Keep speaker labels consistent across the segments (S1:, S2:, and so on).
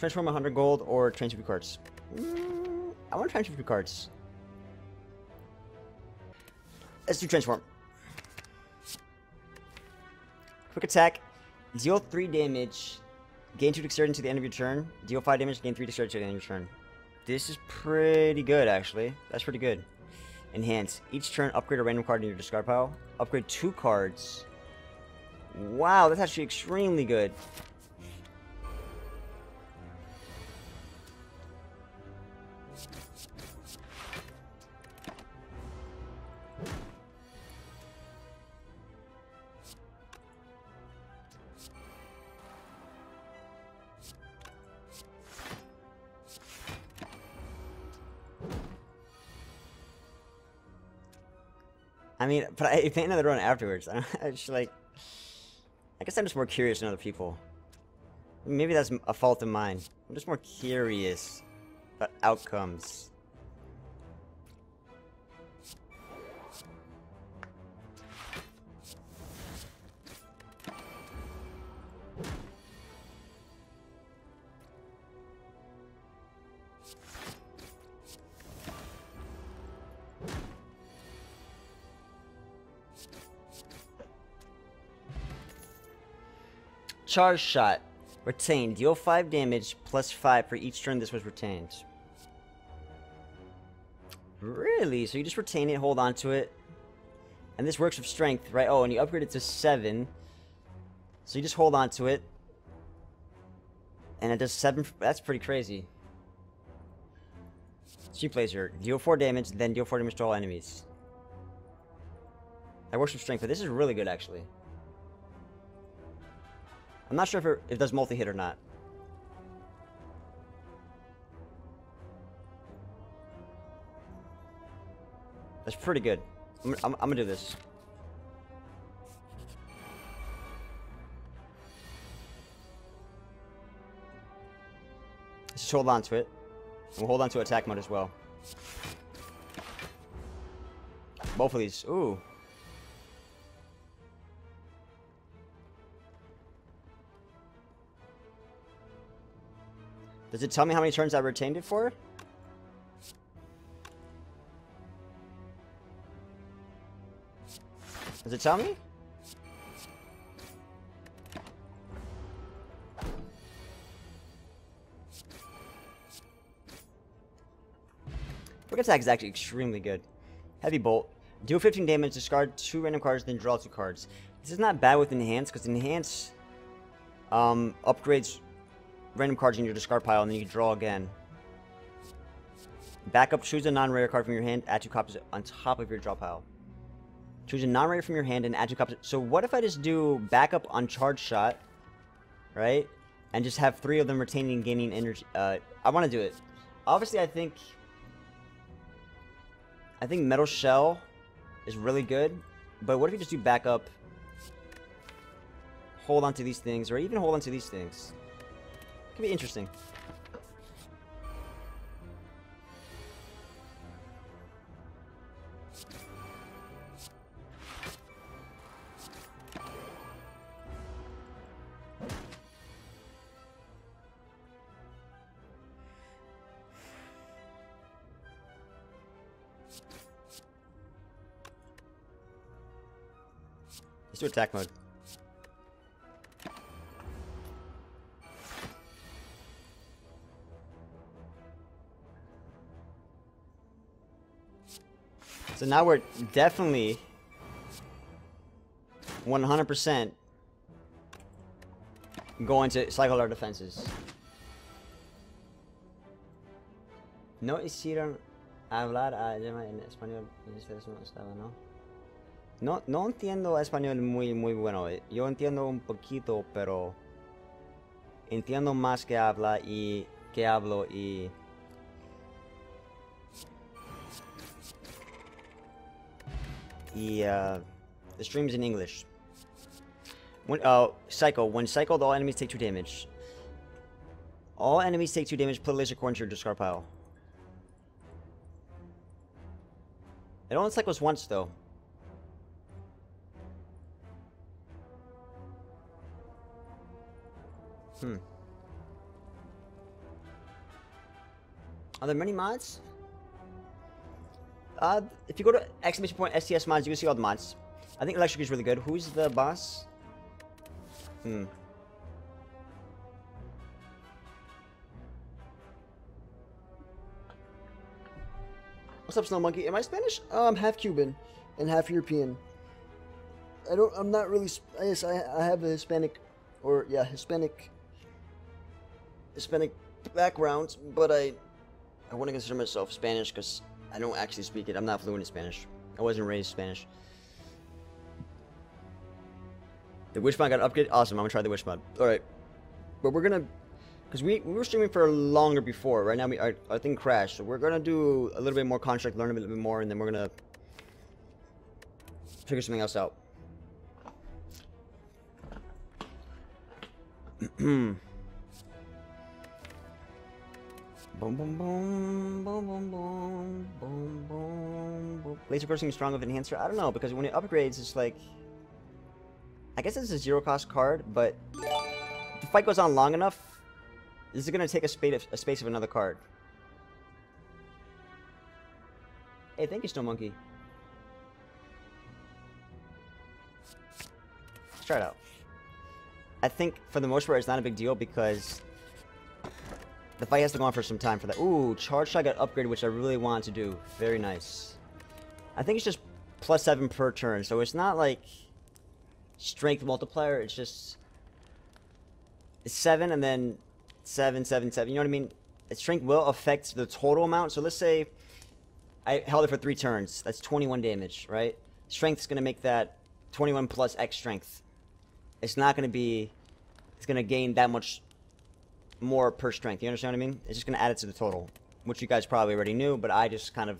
S1: Transform 100 gold or transfer cards. Mm, I want to transfer cards. Let's do transform. Quick attack. Deal 3 damage. Gain 2 dexterity until the end of your turn. Deal 5 damage. Gain 3 dexterity until the end of your turn. This is pretty good, actually. That's pretty good. Enhance. Each turn, upgrade a random card in your discard pile. Upgrade 2 cards. Wow, that's actually extremely good. Mean, but I paint another run afterwards. I just like, I guess I'm just more curious than other people. Maybe that's a fault of mine. I'm just more curious about outcomes. Charge shot. Retained. Deal 5 damage plus 5 for each turn this was retained. Really? So you just retain it, hold on to it. And this works with strength, right? Oh, and you upgrade it to 7. So you just hold on to it. And it does 7. That's pretty crazy. She plays her. Deal 4 damage, then deal 4 damage to all enemies. That works with strength, but this is really good, actually. I'm not sure if it, if does multi-hit or not. That's pretty good. I'm, I'm, I'm gonna do this. Just hold on to it. We'll hold on to attack mode as well. Both of these. Ooh. Does it tell me how many turns I retained it for? Does it tell me? Quick attack is actually extremely good. Heavy bolt. Deal 15 damage, discard two random cards, then draw two cards. This is not bad with enhance, because enhance um, upgrades random cards in your discard pile, and then you draw again. Backup, choose a non-rare card from your hand, add two copies on top of your draw pile. Choose a non-rare from your hand and add two copies. So what if I just do backup on charge shot, right? And just have three of them retaining and gaining energy. Uh, I want to do it. Obviously, I think... I think Metal Shell is really good. But what if you just do backup, hold on to these things, or even hold on to these things? Could be interesting. Let's do attack mode. Now we're definitely 100% going to cycle our defenses. No hicieron hablar a Gemma en español. ¿no? No, no entiendo español muy, muy bueno. Yo entiendo un poquito, pero entiendo más que habla y que hablo y The, uh, the stream's in English. When, uh, Psycho. When cycled, all enemies take 2 damage. All enemies take 2 damage, put a laser core into your discard pile. It only cycles once, though. Hmm. Are there many mods? Uh, if you go to exclamation point STS mods, you can see all the mods. I think Electric is really good. Who's the boss? Hmm.
S2: What's up, Snow Monkey? Am I Spanish? Uh, I'm half Cuban and half European. I don't. I'm not really. Yes, I, I have a Hispanic, or yeah, Hispanic. Hispanic background, but I,
S1: I wouldn't consider myself Spanish because I don't actually speak it. I'm not fluent in Spanish. I wasn't raised Spanish. The Wish mod got upgraded. Awesome. I'm gonna try the Wish mod. All right, but we're gonna, because we we were streaming for longer before. Right now, we our, our thing crashed, so we're gonna do a little bit more contract, learn a little bit more, and then we're gonna figure something else out. boom, boom, boom, boom, boom, boom, boom, boom, boom. Laser crossing strong with enhancer. I don't know because when it upgrades, it's like. I guess it's a zero cost card, but if the fight goes on long enough, this is gonna take a space of, a space of another card. Hey, thank you, Snow Monkey. Let's try it out. I think for the most part it's not a big deal because the fight has to go on for some time for that. Ooh, charge shot got upgraded, which I really wanted to do. Very nice. I think it's just plus seven per turn, so it's not like strength multiplier. It's just it's seven and then seven, seven, seven. You know what I mean? Strength will affect the total amount. So let's say I held it for three turns. That's 21 damage, right? Strength is going to make that 21 plus X strength. It's not going to be... It's going to gain that much more per strength. You understand what I mean? It's just going to add it to the total. Which you guys probably already knew, but I just kind of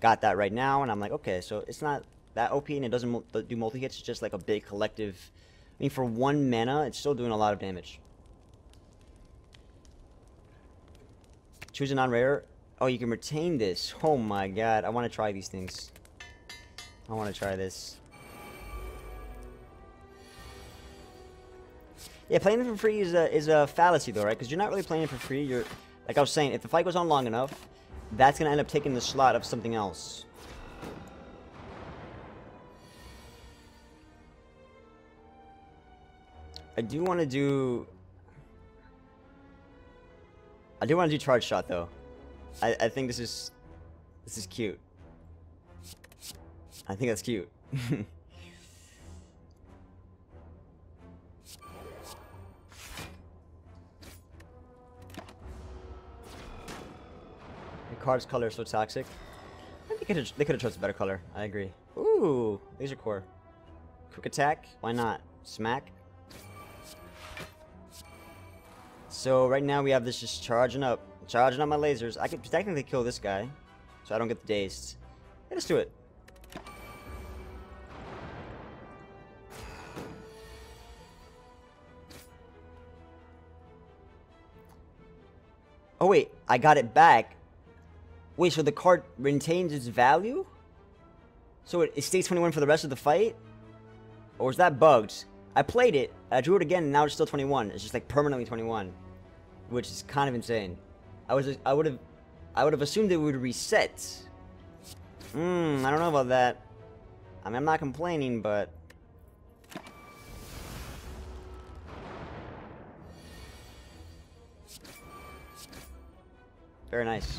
S1: got that right now. And I'm like, okay, so it's not that OP and it doesn't do multi-hits. It's just like a big collective... I mean, for one mana, it's still doing a lot of damage. Choose a non-rare. Oh, you can retain this. Oh my god. I want to try these things. I want to try this. Yeah, playing it for free is a, is a fallacy though, right? Because you're not really playing it for free. You're, like I was saying, if the fight goes on long enough, that's going to end up taking the slot of something else. I do want to do... I do want to do charge shot though. I, I think this is... This is cute. I think that's cute. card's color is so toxic. I think they could have chose a better color. I agree. Ooh, laser core. Quick attack. Why not? Smack. So right now we have this just charging up. Charging up my lasers. I could technically kill this guy. So I don't get the dazed. Yeah, let's do it. Oh wait, I got it back. Wait, so the card retains its value? So it, it stays 21 for the rest of the fight? Or is that bugged? I played it, I drew it again, and now it's still 21. It's just like permanently 21, which is kind of insane. I was, I would have, I would have assumed it would reset. Hmm, I don't know about that. I mean, I'm not complaining, but very nice.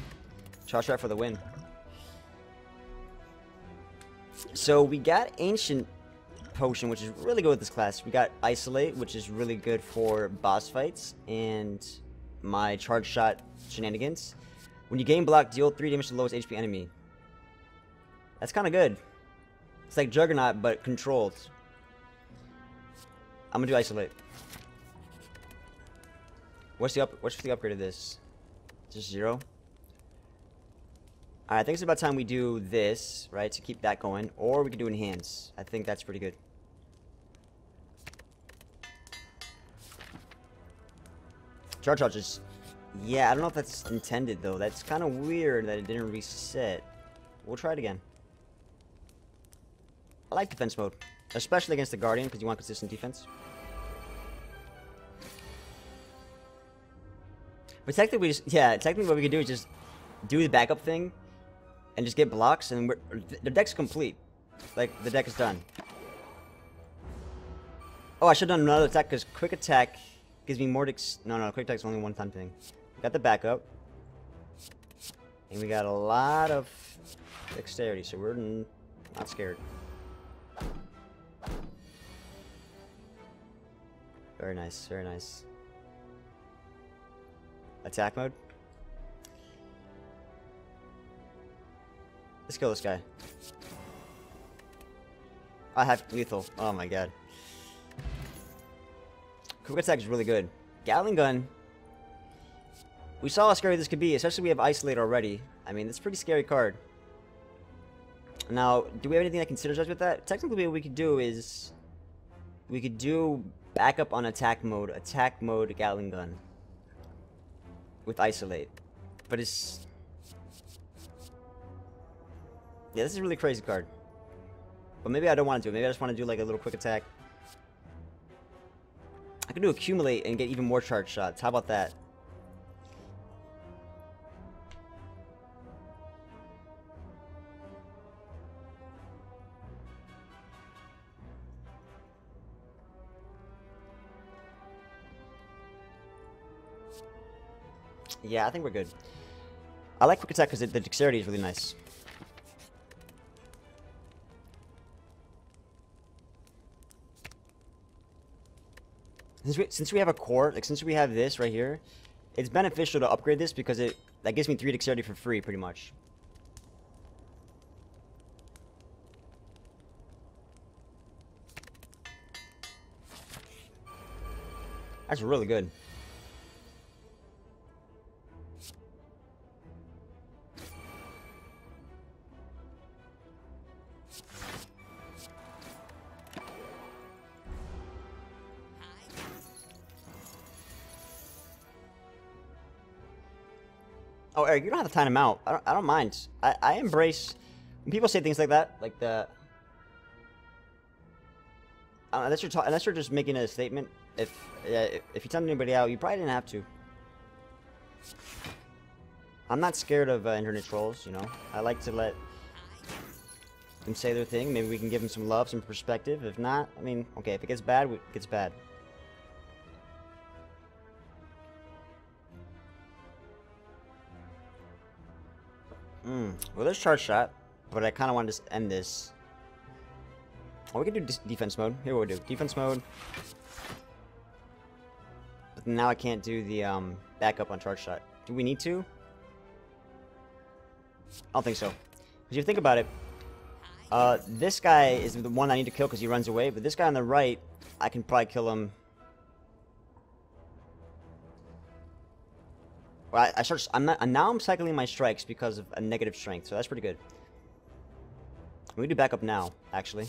S1: Charge shot for the win. So we got ancient potion, which is really good with this class. We got Isolate, which is really good for boss fights, and my Charge Shot shenanigans. When you gain block, deal 3 damage to the lowest HP enemy. That's kind of good. It's like Juggernaut, but controlled. I'm gonna do Isolate. What's the up? What's the upgrade of this? Just zero. Alright, I think it's about time we do this, right, to keep that going. Or we could do Enhance. I think that's pretty good. Charge charges. Yeah, I don't know if that's intended, though. That's kind of weird that it didn't reset. We'll try it again. I like defense mode. Especially against the Guardian, because you want consistent defense. But technically, we just, yeah, technically what we could do is just do the backup thing and just get blocks, and the deck's complete. Like, the deck is done. Oh, I should have done another attack, because quick attack gives me more dex... No, no, quick attack's only one time thing. Got the backup. And we got a lot of dexterity, so we're not scared. Very nice, very nice. Attack mode? Let's kill this guy. I have lethal. Oh my god. Quick attack is really good. Gatling gun. We saw how scary this could be, especially we have isolate already. I mean, it's a pretty scary card. Now, do we have anything that can synergize with that? Technically, what we could do is we could do backup on attack mode, attack mode Gatling gun with isolate. But it's yeah, this is a really crazy card. But maybe I don't want to do it. Maybe I just want to do like a little quick attack. I can do accumulate and get even more charge shots. How about that? Yeah, I think we're good. I like quick attack because the dexterity is really nice. Since we, since we have a core, like since we have this right here, it's beneficial to upgrade this because it that gives me 3 dexterity for free, pretty much. That's really good. Eric, you don't have to time him out. I don't, I don't mind. I, I embrace when people say things like that, like the. Uh, unless you're unless you're just making a statement. If uh, if you time anybody out, you probably didn't have to. I'm not scared of uh, internet trolls. You know, I like to let them say their thing. Maybe we can give them some love, some perspective. If not, I mean, okay, if it gets bad, it gets bad. Hmm. Well, there's charge shot, but I kind of want to just end this. Oh, we can do defense mode. Here we'll do defense mode. But now I can't do the um, backup on charge shot. Do we need to? I don't think so. Because you think about it, uh, this guy is the one I need to kill because he runs away, but this guy on the right, I can probably kill him I, I start. I'm not. Now I'm cycling my strikes because of a negative strength, so that's pretty good. We do back up now, actually.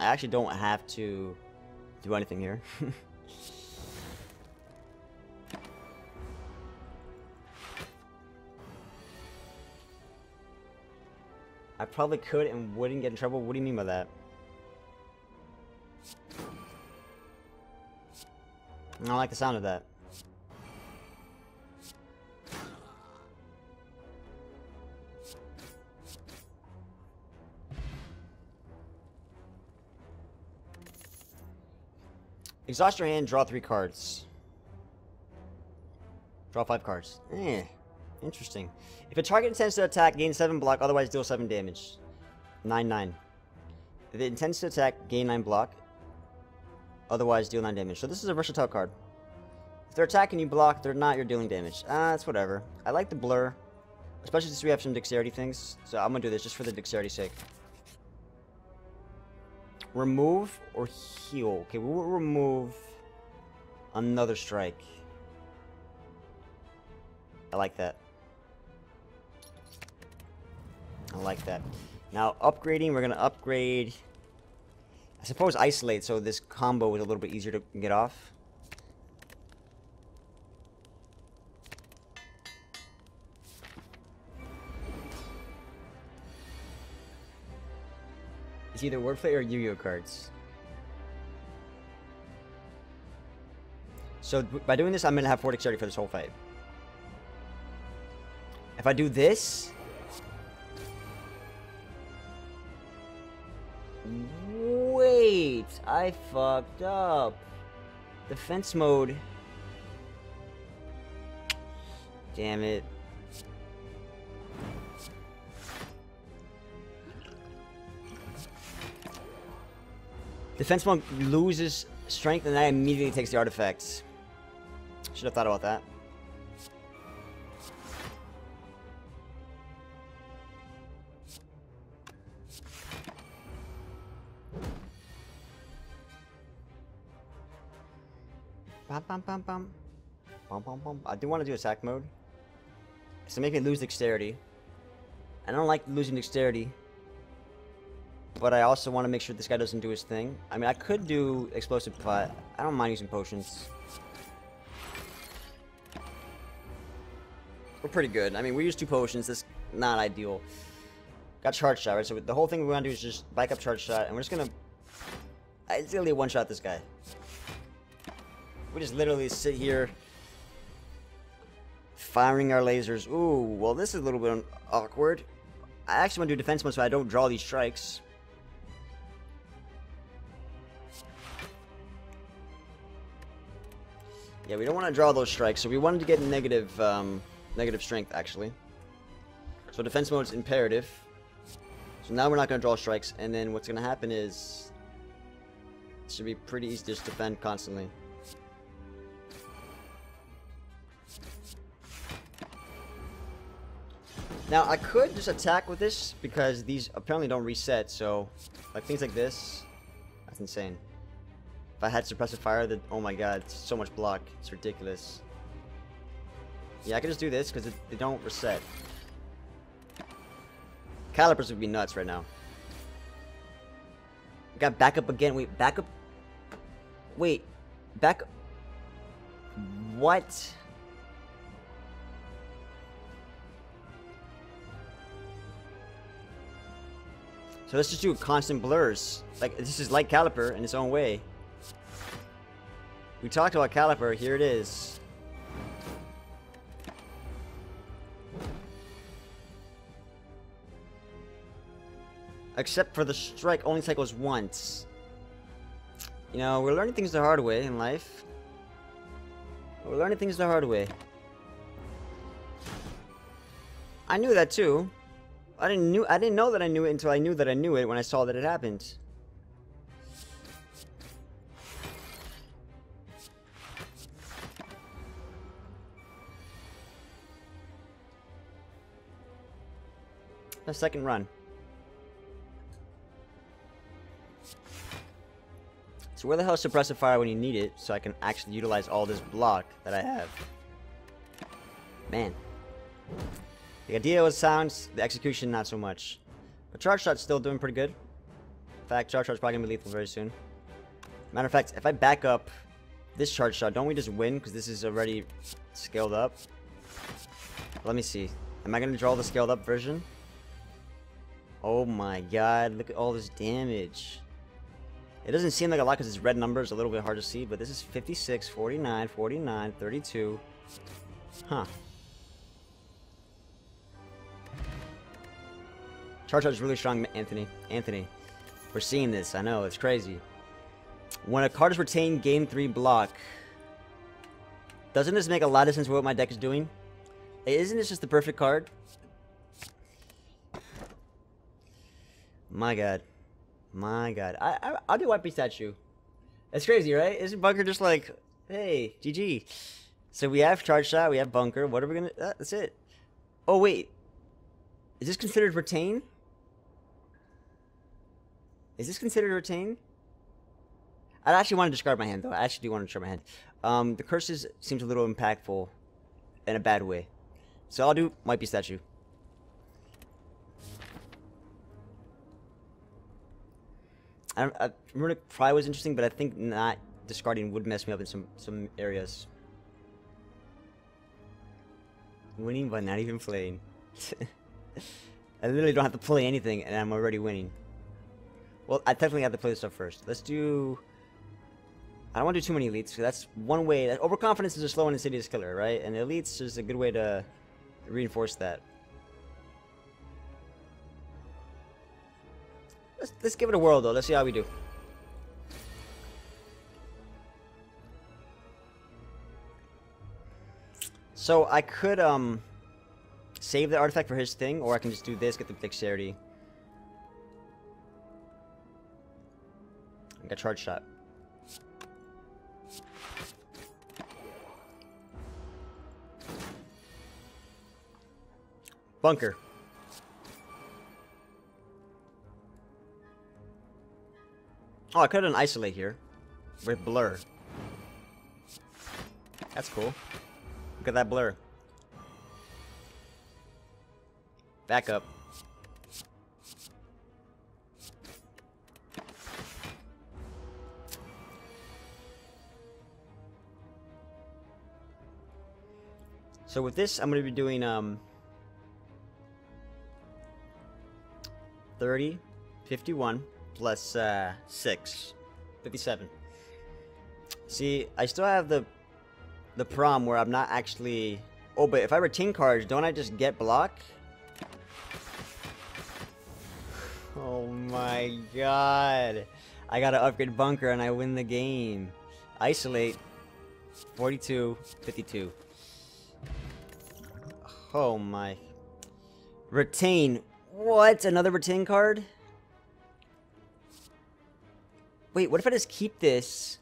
S1: I actually don't have to do anything here. I probably could and wouldn't get in trouble. What do you mean by that? I like the sound of that. Exhaust your hand, draw three cards. Draw five cards. Eh, interesting. If a target intends to attack, gain 7 block, otherwise deal 7 damage. 9-9. If it intends to attack, gain 9 block, Otherwise, deal 9 damage. So this is a versatile card. If they're attacking you block, they're not, you're dealing damage. Ah, it's whatever. I like the blur. Especially since we have some dexterity things. So I'm gonna do this just for the dexterity sake. Remove or heal. Okay, we will remove another strike. I like that. I like that. Now, upgrading, we're going to upgrade I suppose isolate, so this combo is a little bit easier to get off. It's either wordplay or Yu-Gi-Oh cards. So by doing this, I'm going to have 4 dexterity for this whole fight. If I do this... I fucked up. Defense mode. Damn it. Defense mode loses strength and that immediately takes the artifacts. Should have thought about that. Bum, bum, bum, bum. Bum, bum, bum. I do want to do attack mode. So make me lose dexterity. I don't like losing dexterity. But I also want to make sure this guy doesn't do his thing. I mean, I could do explosive, but I don't mind using potions. We're pretty good. I mean, we use two potions. That's not ideal. Got charge shot, right? So the whole thing we want to do is just bike up charge shot, and we're just gonna ideally one shot this guy. We just literally sit here firing our lasers. Ooh, well this is a little bit awkward. I actually want to do defense mode so I don't draw these strikes. Yeah, we don't want to draw those strikes, so we wanted to get negative, um, negative strength, actually. So defense mode is imperative. So now we're not going to draw strikes, and then what's going to happen is... It should be pretty easy to just defend constantly. Now, I could just attack with this, because these apparently don't reset, so... Like, things like this... That's insane. If I had suppressive fire, that oh my god, so much block. It's ridiculous. Yeah, I can just do this because they don't reset. Calipers would be nuts right now. Got backup again. Wait, backup? Wait, back. What? So let's just do constant blurs. Like this is like Caliper in its own way. We talked about Caliper, here it is. Except for the strike only cycles once. You know, we're learning things the hard way in life. We're learning things the hard way. I knew that too. I didn't knew I didn't know that I knew it until I knew that I knew it when I saw that it happened. a second run. So where the hell is suppressive fire when you need it so I can actually utilize all this block that I have? Man. The idea was sounds, the execution not so much. But charge shot's still doing pretty good. In fact, charge shot's probably gonna be lethal very soon. Matter of fact, if I back up this charge shot, don't we just win because this is already scaled up? Let me see. Am I gonna draw the scaled up version? Oh my god, look at all this damage. It doesn't seem like a lot because this red numbers, a little bit hard to see, but this is 56, 49, 49, 32. Huh. Charge shot is really strong, Anthony. Anthony. We're seeing this, I know, it's crazy. When a card is retained, game 3 block. Doesn't this make a lot of sense for what my deck is doing? Isn't this just the perfect card? My god. My god. I, I, I'll do White Beast Statue. That's crazy, right? Isn't Bunker just like, hey, GG. So we have Charge Shot, we have Bunker. What are we gonna... Uh, that's it. Oh, wait. Is this considered retain? Is this considered a retain? I actually want to discard my hand, though. I actually do want to discard my hand. Um, the curses seems a little impactful in a bad way. So I'll do White Beast Statue. I, I remember Pry was interesting, but I think not discarding would mess me up in some some areas. Winning by not even playing. I literally don't have to play anything, and I'm already winning. Well, I definitely have to play this stuff first. Let's do... I don't want to do too many elites. That's one way. That overconfidence is a slow and insidious killer, right? And elites is a good way to reinforce that. Let's, let's give it a whirl, though. Let's see how we do. So I could um save the artifact for his thing, or I can just do this, get the dexterity. Got charge shot. Bunker. Oh, I could have isolate here. With blur. That's cool. Look at that blur. Back up. So with this, I'm going to be doing um 30, 51, plus uh, 6, 57. See, I still have the the prom where I'm not actually... Oh, but if I retain cards, don't I just get block? Oh my god. I gotta upgrade bunker and I win the game. Isolate. 42, 52. Oh my. Retain. What? Another retain card? Wait, what if I just keep this?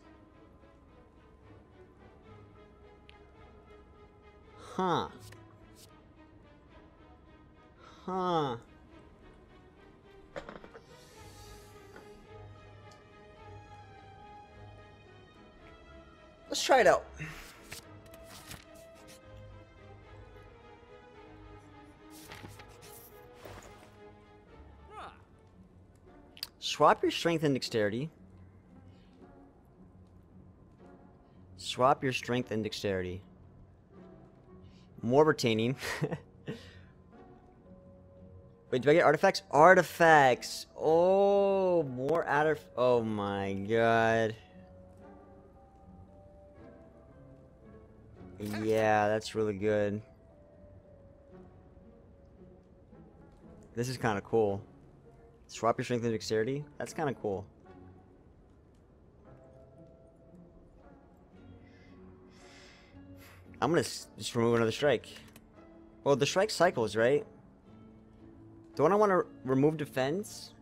S1: Huh. Huh. Let's try it out. Swap your strength and dexterity. Swap your strength and dexterity. More retaining. Wait, do I get artifacts? Artifacts! Oh, more artif- Oh my god. Yeah, that's really good. This is kind of cool. Swap your strength and dexterity? That's kind of cool. I'm gonna just remove another strike. Well, the strike cycles, right? Don't I want to remove defense?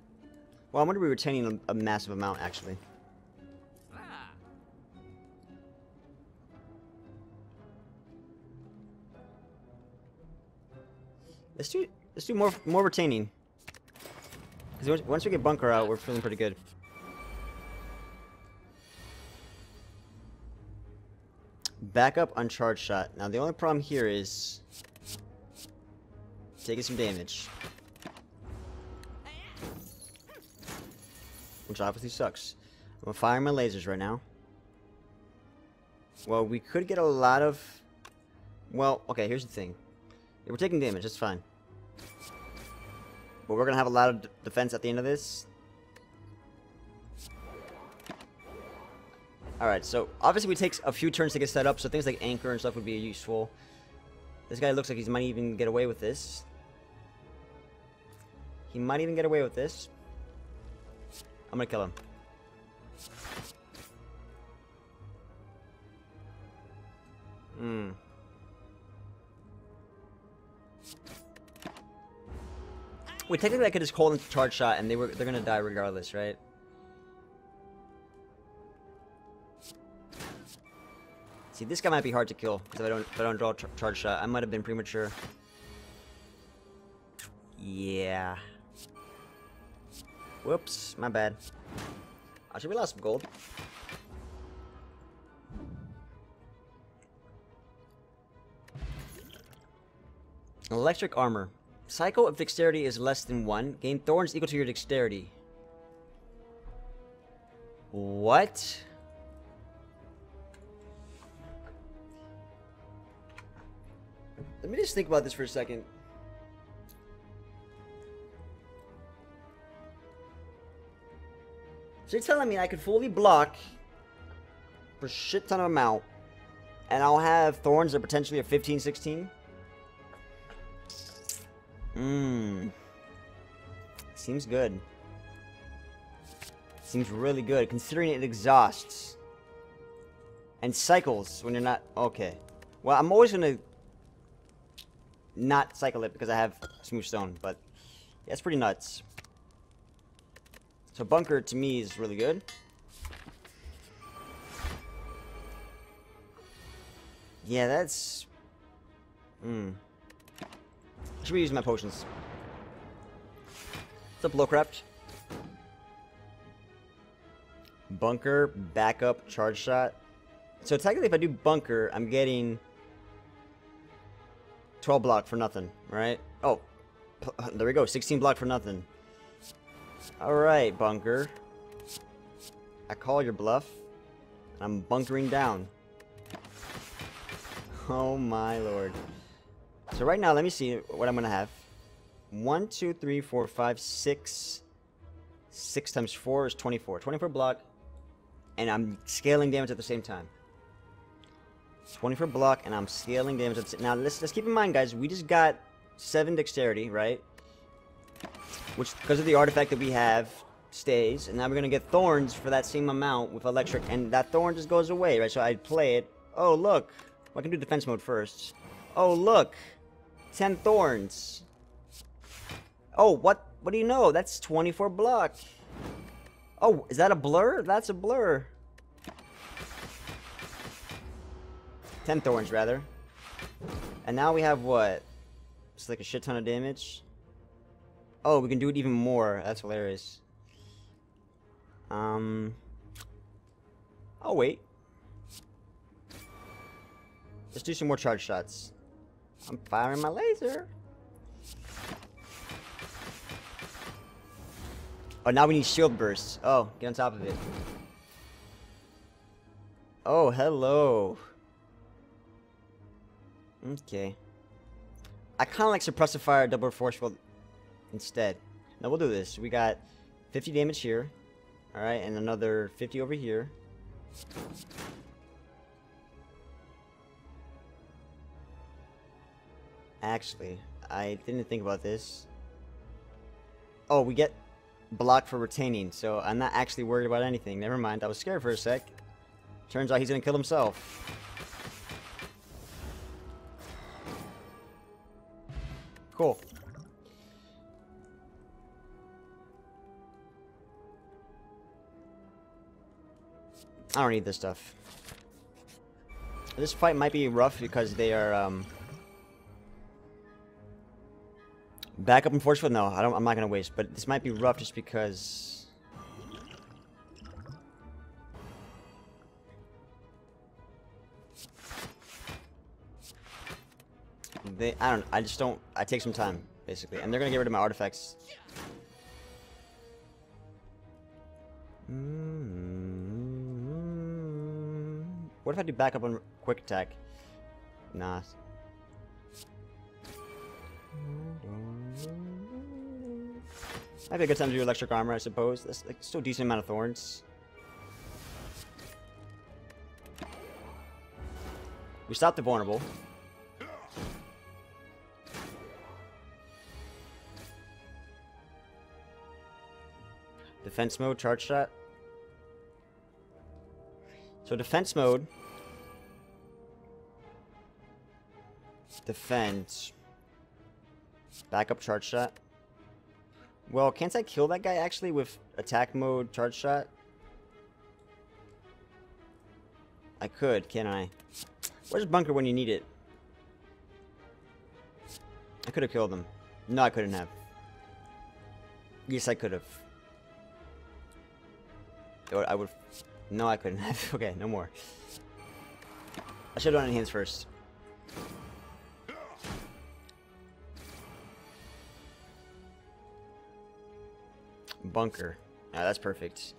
S1: Well, I'm gonna be retaining a, a massive amount, actually. Let's do let's do more more retaining. Once we get bunker out, we're feeling pretty good. Backup uncharged shot. Now the only problem here is taking some damage. Which obviously sucks. I'm gonna fire my lasers right now. Well, we could get a lot of... Well, okay, here's the thing. We're taking damage, that's fine. But we're gonna have a lot of defense at the end of this. Alright, so obviously we take a few turns to get set up, so things like anchor and stuff would be useful. This guy looks like he might even get away with this. He might even get away with this. I'm gonna kill him. Hmm. Wait, technically I could just call into charge shot and they were they're gonna die regardless, right? See, this guy might be hard to kill because if I don't if I don't draw a charge shot, I might have been premature. Yeah. Whoops, my bad. Actually, we lost some gold. Electric armor. Cycle if dexterity is less than 1. Gain thorns equal to your dexterity. What? Let me just think about this for a second. So you're telling me I could fully block for a shit ton of amount. And I'll have thorns that are potentially a 15, 16. Mmm. Seems good. Seems really good, considering it exhausts. And cycles when you're not... Okay. Well, I'm always to not cycle it because I have smooth stone, but yeah, it's pretty nuts. So bunker to me is really good. Yeah, that's... Hmm. Should be using my potions. What's up, Lowcraft? Bunker, backup, charge shot. So technically, if I do bunker, I'm getting 12 block for nothing, right? Oh, there we go. 16 block for nothing. Alright, bunker. I call your bluff. I'm bunkering down. Oh my lord. So right now, let me see what I'm going to have. 1, 2, 3, 4, 5, 6. 6 times 4 is 24. 24 block. And I'm scaling damage at the same time. 24 block, and I'm scaling damage at the same Now, let's, let's keep in mind, guys, we just got 7 dexterity, right? Which, because of the artifact that we have, stays. And now we're going to get thorns for that same amount with electric. And that thorn just goes away, right? So I play it. Oh, look. Well, I can do defense mode first. Oh, look. 10 thorns. Oh, what? What do you know? That's 24 block. Oh, is that a blur? That's a blur. 10 thorns, rather. And now we have what? It's like a shit ton of damage. Oh, we can do it even more. That's hilarious. Um... Oh, wait. Let's do some more charge shots. I'm firing my laser. Oh, now we need shield bursts. Oh, get on top of it. Oh, hello. Okay. I kind of like suppressive fire double force field instead. Now we'll do this. We got 50 damage here. Alright, and another 50 over here. Actually, I didn't think about this. Oh, we get blocked for retaining, so I'm not actually worried about anything. Never mind, I was scared for a sec. Turns out he's gonna kill himself. Cool. I don't need this stuff. This fight might be rough because they are, um... Back up and force field? No, I don't, I'm not gonna waste, but this might be rough just because... They, I don't, I just don't, I take some time, basically. And they're gonna get rid of my artifacts. What if I do backup on quick attack? Nah. Might be a good time to do electric armor, I suppose. That's like, still a decent amount of thorns. We stopped the vulnerable. Defense mode, charge shot. So defense mode. Defense. Backup charge shot. Well, can't I kill that guy actually with attack mode charge shot? I could, can I? Where's bunker when you need it? I could have killed him. No, I couldn't have. Yes, I could have. I would. No, I couldn't have. okay, no more. I should have done hands first. Bunker. Yeah, that's perfect.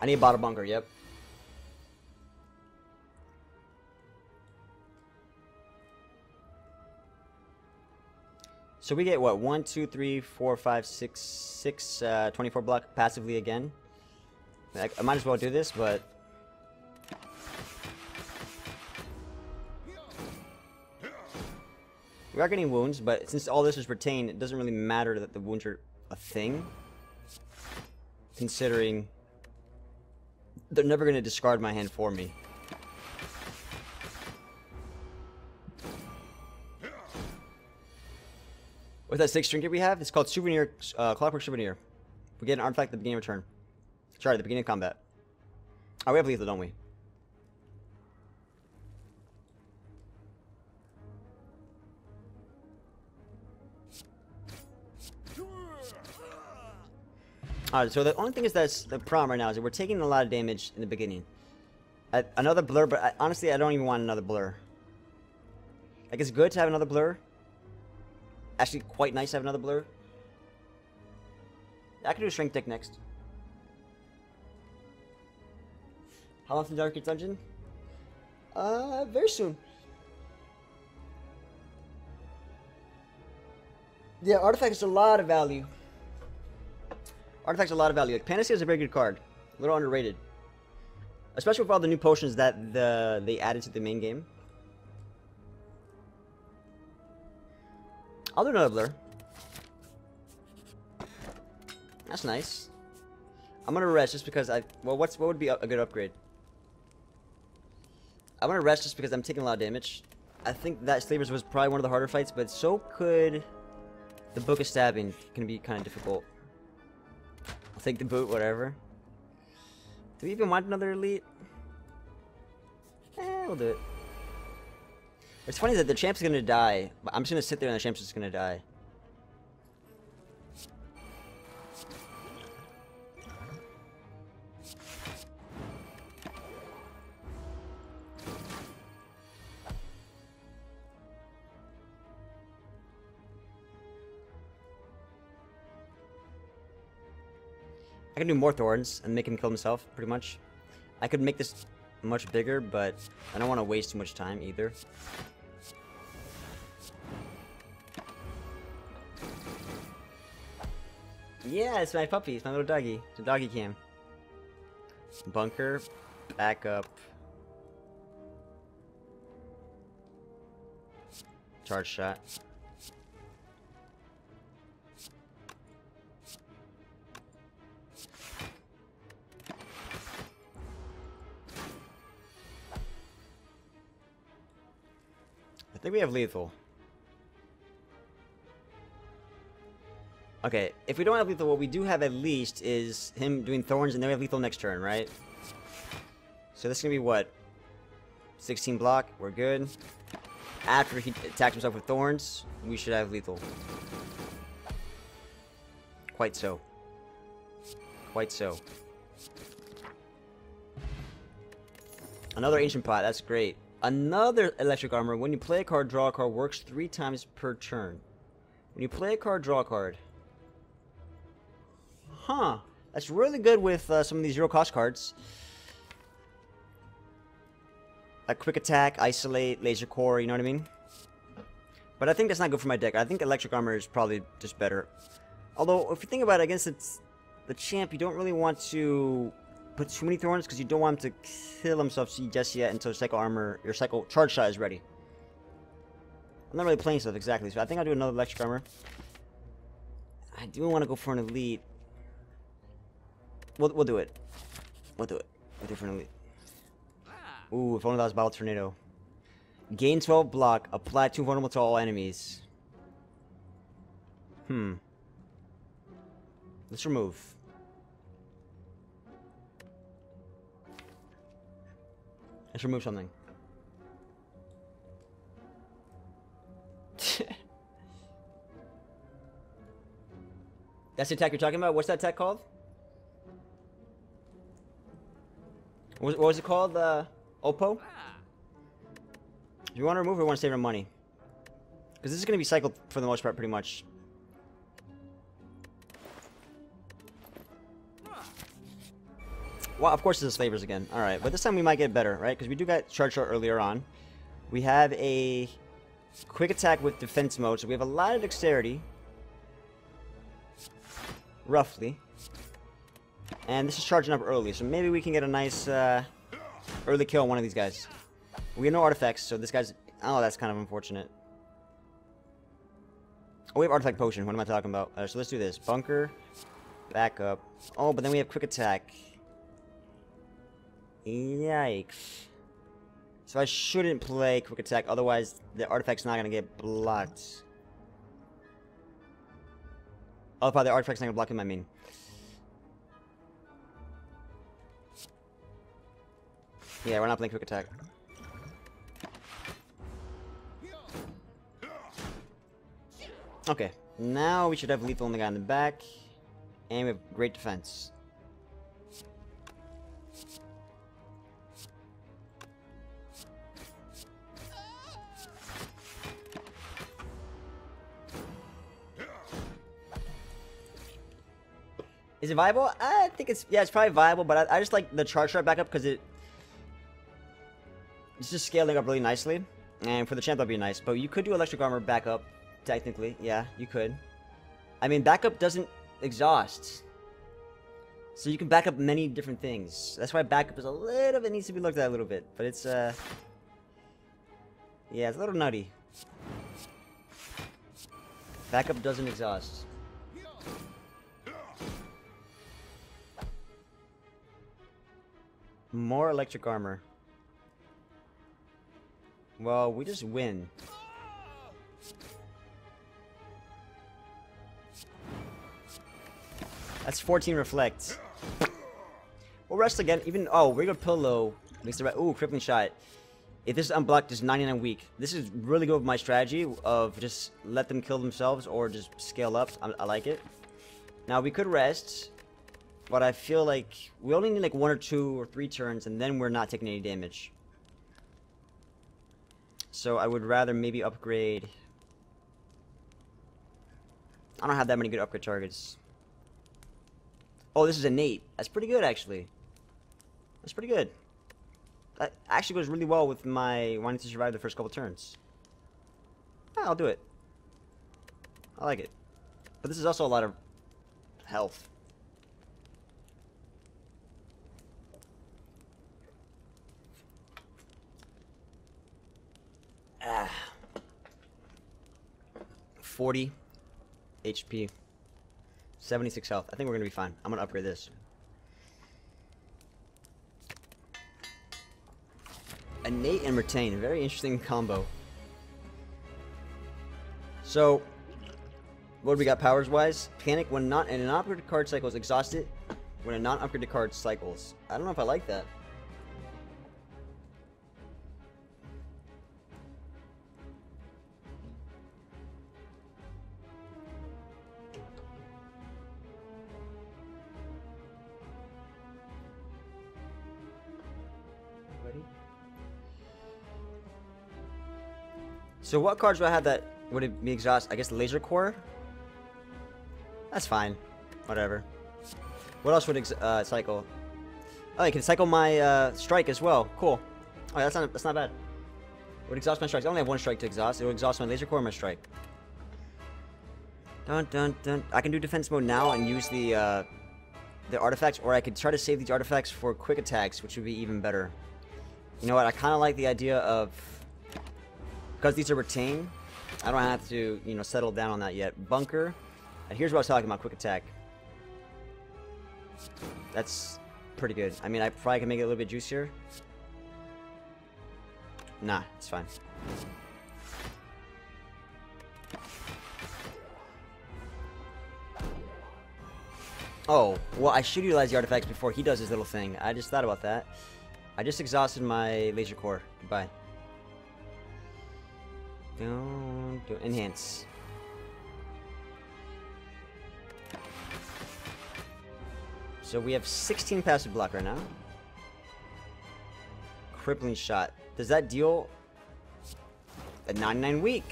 S1: I need a bottle bunker, yep. So we get what? 1, 2, 3, 4, 5, 6, 6, uh, 24 block passively again. I might as well do this, but... We are getting wounds, but since all this is retained, it doesn't really matter that the wounds are a thing. Considering they're never going to discard my hand for me. What's that sixth trinket we have? It's called Souvenir, uh, Clockwork Souvenir. We get an artifact at the beginning of turn. Sorry, at the beginning of combat. Oh, we have lethal, don't we? Alright, so the only thing is that's the problem right now is we're taking a lot of damage in the beginning. I, another blur, but I, honestly, I don't even want another blur. Like, it's good to have another blur. Actually, quite nice to have another blur. I can do a shrink Dick next. How long the Darkest Dungeon?
S2: Uh, very soon. Yeah, artifact is a lot of value.
S1: Artifact's a lot of value. Like, Panacea is a very good card. A little underrated. Especially with all the new potions that the they added to the main game. Another blur. That's nice. I'm gonna rest just because I... Well, what's what would be a good upgrade? I'm gonna rest just because I'm taking a lot of damage. I think that Slavers was probably one of the harder fights, but so could the Book of Stabbing can be kind of difficult. I'll take the boot, whatever. Do we even want another elite? Eh, we'll do it. What's funny that the champ's gonna die. But I'm just gonna sit there and the champ's just gonna die. Can do more thorns and make him kill himself, pretty much. I could make this much bigger, but I don't want to waste too much time either. Yeah, it's my puppy. It's my little doggy. It's a doggy cam. Bunker. Back up. Charge shot. Think we have lethal. Okay, if we don't have lethal, what we do have at least is him doing thorns, and then we have lethal next turn, right? So this is gonna be what? 16 block, we're good. After he attacks himself with thorns, we should have lethal. Quite so. Quite so. Another ancient pot, that's great. Another electric armor, when you play a card, draw a card, works three times per turn. When you play a card, draw a card. Huh. That's really good with uh, some of these zero cost cards. Like quick attack, isolate, laser core, you know what I mean? But I think that's not good for my deck. I think electric armor is probably just better. Although, if you think about it, against the champ, you don't really want to put too many thorns because you don't want him to kill himself just yet until cycle armor, your cycle charge shot is ready. I'm not really playing stuff exactly, so I think I'll do another electric armor. I do want to go for an elite. We'll, we'll do it. We'll do it. We'll do it for an elite. Ooh, if only that was Battle Tornado. Gain 12 block. Apply 2 vulnerable to all enemies. Hmm. Let's remove. Let's remove something. That's the attack you're talking about? What's that attack called? What was, it called? Uh, Oppo? Do you want to remove or want to save our money? Because this is going to be cycled for the most part, pretty much. Well, of course it's Slavers again. Alright, but this time we might get better, right? Because we do got Charge Shot earlier on. We have a quick attack with defense mode, so we have a lot of dexterity. Roughly. And this is charging up early, so maybe we can get a nice uh, early kill on one of these guys. We have no artifacts, so this guy's... Oh, that's kind of unfortunate. Oh, we have artifact potion. What am I talking about? Uh, so let's do this. Bunker. Back up. Oh, but then we have quick attack. Yikes. So I shouldn't play quick attack, otherwise the artifact's not gonna get blocked. Oh, probably the artifact's not gonna block him, I mean. Yeah, we're not playing quick attack. Okay, now we should have lethal on the guy in the back. And we have great defense. Is it viable? I think it's yeah, it's probably viable, but I, I just like the charge strike backup because it it's just scaling up really nicely, and for the champ that'd be nice. But you could do electric armor backup, technically. Yeah, you could. I mean, backup doesn't exhaust, so you can back up many different things. That's why backup is a little bit needs to be looked at a little bit, but it's uh yeah, it's a little nutty. Backup doesn't exhaust. More electric armor. Well, we just win. That's 14 reflects. We'll rest again. Even oh, regal pillow makes the ooh crippling shot. If this is unblocked, just 99 weak. This is really good with my strategy of just let them kill themselves or just scale up. I, I like it. Now we could rest, but I feel like we only need like one or two or three turns, and then we're not taking any damage. So I would rather maybe upgrade... I don't have that many good upgrade targets. Oh, this is innate. That's pretty good, actually. That's pretty good. That actually goes really well with my wanting to survive the first couple turns. Yeah, I'll do it. I like it. But this is also a lot of health. Ah. 40 HP. 76 health. I think we're going to be fine. I'm going to upgrade this. Innate and retain. Very interesting combo. So, what do we got powers wise? Panic when not and an upgraded card cycle is exhausted when a non-upgraded card cycles. I don't know if I like that. So what cards do I have that would be exhaust? I guess laser core. That's fine. Whatever. What else would uh, cycle? Oh, you can cycle my uh, strike as well. Cool. Oh, that's not that's not bad. would exhaust my strikes. I only have one strike to exhaust. It would exhaust my laser core and my strike. Dun dun dun. I can do defense mode now and use the uh, the artifacts, or I could try to save these artifacts for quick attacks, which would be even better. You know what? I kind of like the idea of because these are retained, I don't have to, you know, settle down on that yet. Bunker. And here's what I was talking about, quick attack. That's pretty good. I mean, I probably can make it a little bit juicier. Nah, it's fine. Oh, well, I should utilize the artifacts before he does his little thing. I just thought about that. I just exhausted my laser core. Goodbye. Don't do enhance. So we have 16 passive block right now. Crippling shot. Does that deal a 99 weak?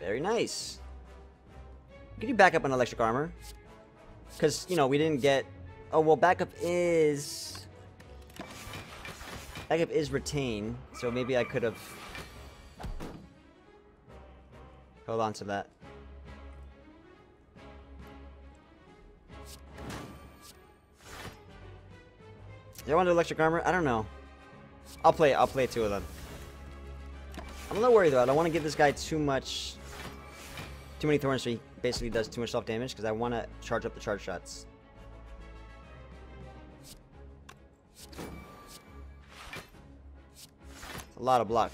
S1: Very nice. Could you back up on electric armor? Because, you know, we didn't get... Oh, well, backup is... Backup is retain, so maybe I could have Hold on to that. Do I want to do electric armor? I don't know. I'll play I'll play two of them. I'm a little worried though. I don't want to give this guy too much... Too many thorns so he basically does too much self-damage because I want to charge up the charge shots. a lot of block.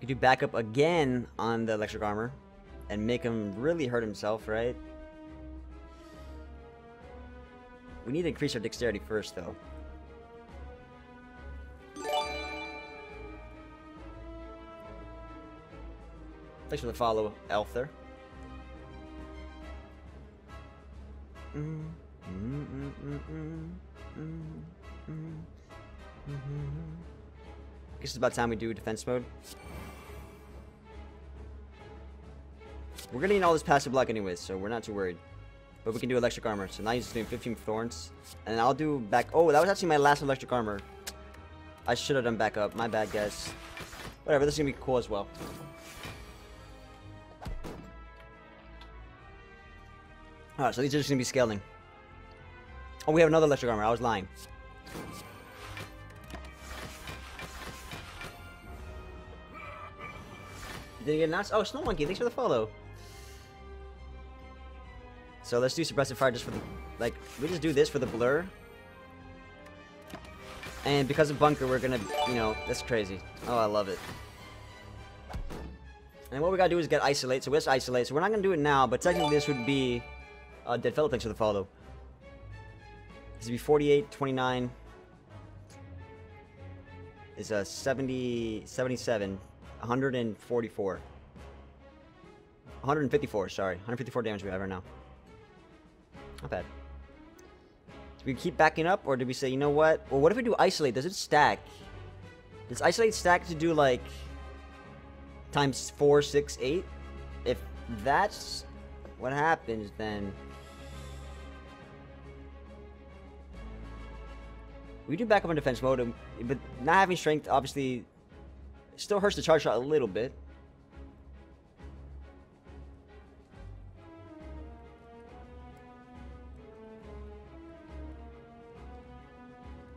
S1: You do backup again on the electric armor and make him really hurt himself, right? We need to increase our dexterity first, though. Thanks for the follow, Elther. Guess it's about time we do defense mode. We're gonna need all this passive block anyways, so we're not too worried. But we can do electric armor. So now he's doing 15 thorns. And I'll do back... Oh, that was actually my last electric armor. I should have done backup. My bad, guys. Whatever, this is gonna be cool as well. Alright, so these are just gonna be scaling. Oh, we have another electric armor. I was lying. Did he get announced? Oh, Snow Monkey, thanks for the follow. So let's do suppressive fire just for the... Like, we just do this for the blur. And because of bunker, we're gonna, you know, that's crazy. Oh, I love it. And what we gotta do is get isolate. So let's isolate. So we're not gonna do it now, but technically this would be uh, dead fellow. Thanks for the follow. This would be 48, 29. Is a 70, 77, 144. 154, sorry. 154 damage we have right now. Not bad. Do we keep backing up, or do we say, you know what? Well, what if we do isolate? Does it stack? Does isolate stack to do, like, times four, six, eight? If that's what happens, then... We do back up in defense mode, but not having strength, obviously, still hurts the charge shot a little bit.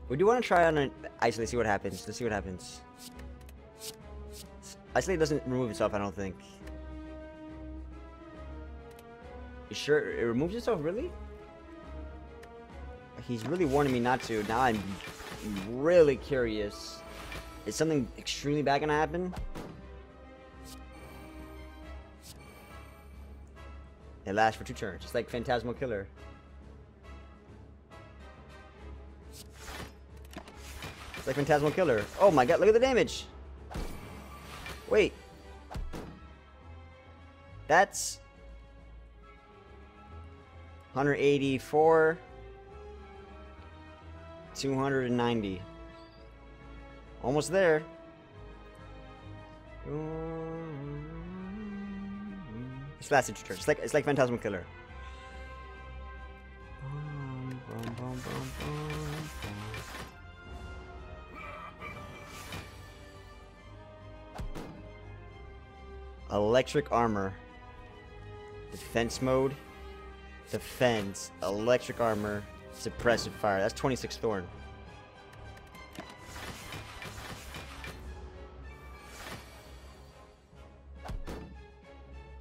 S1: We do want to try on an isolate, see what happens. Let's see what happens. Isolate doesn't remove itself, I don't think. You sure it removes itself, really? He's really warning me not to. Now I'm really curious. Is something extremely bad gonna happen? It lasts for two turns, It's like Phantasmal Killer. It's like Phantasmal Killer. Oh my god, look at the damage! Wait. That's... 184... 290. Almost there. It's last turn. It's like it's like Phantasmal Killer. Electric armor. Defense mode. Defense. Electric armor. Suppressive fire. That's 26 thorn.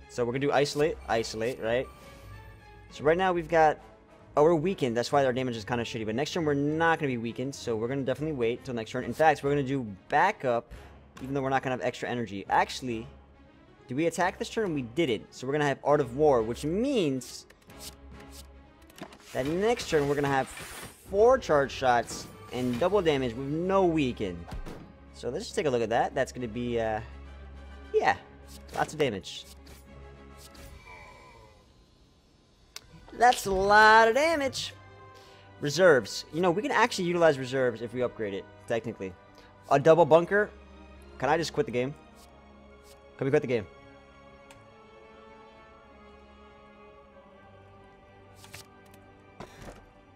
S1: So we're gonna do isolate, isolate, right? So right now we've got, oh, we're weakened. That's why our damage is kind of shitty. But next turn we're not gonna be weakened, so we're gonna definitely wait till next turn. In fact, we're gonna do backup, even though we're not gonna have extra energy. Actually, did we attack this turn? We didn't. So we're gonna have Art of War, which means that next turn we're gonna have four charge shots and double damage with no weaken. So let's just take a look at that. That's gonna be, uh, yeah, lots of damage. That's a lot of damage. Reserves. You know, we can actually utilize reserves if we upgrade it, technically. A double bunker. Can I just quit the game? Can we quit the game?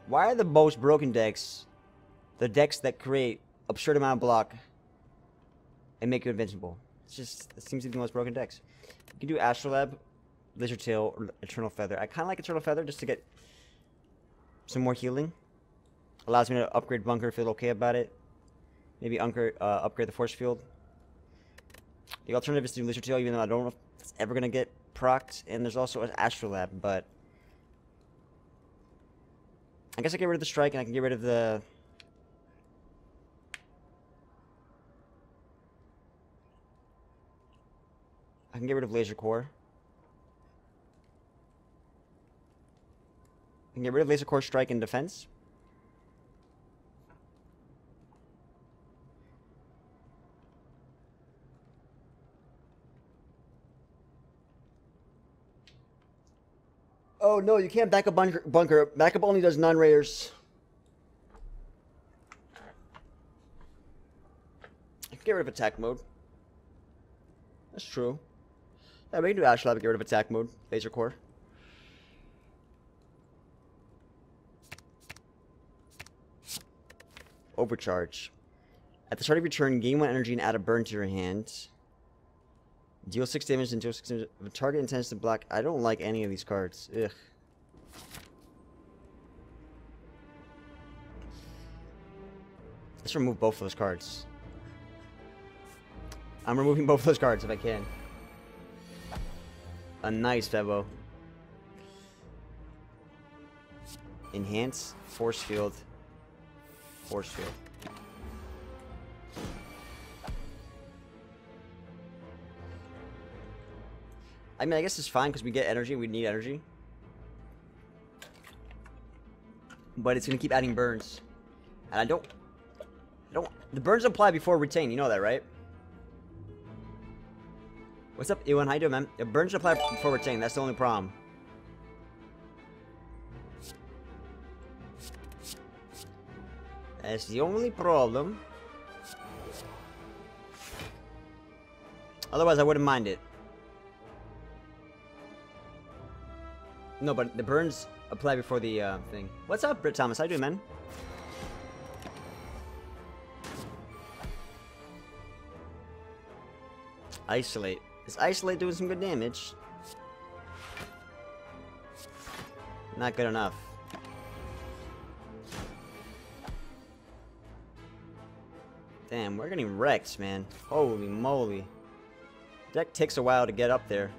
S1: Why are the most broken decks the decks that create absurd amount of block and make you invincible? It's just, it seems to be the most broken decks. You can do Astrolabe, Lizard Tail, or Eternal Feather. I kind of like Eternal Feather just to get some more healing. Allows me to upgrade Bunker, feel okay about it. Maybe uh, upgrade the Force Field. The alternative is to do Lizard Tail, even though I don't know if it's ever going to get procced. And there's also an Astrolabe, but... I guess I get rid of the Strike, and I can get rid of the... I can get rid of Laser Core. I can get rid of Laser Core Strike and Defense.
S2: Oh no, you can't back up bunker. bunker. Backup only does non-raiders.
S1: Get rid of attack mode. That's true. Yeah, we can do Ash Lab get rid of attack mode. Laser core. Overcharge. At the start of your turn, gain one energy and add a burn to your hand. Deal 6 damage and deal 6 damage. Target intends to block. I don't like any of these cards. Ugh. Let's remove both of those cards. I'm removing both of those cards if I can. A nice Febo. Enhance, Force Field, Force Field. I mean, I guess it's fine because we get energy. We need energy. But it's going to keep adding burns. And I don't... I don't... The burns apply before retain. You know that, right? What's up, Ewan? How you doing, man? The burns apply before retain. That's the only problem. That's the only problem. Otherwise, I wouldn't mind it. No, but the burns apply before the uh, thing. What's up, Britt Thomas? How you doing, man? Isolate. Is Isolate doing some good damage? Not good enough. Damn, we're getting wrecked, man. Holy moly. Deck takes a while to get up there.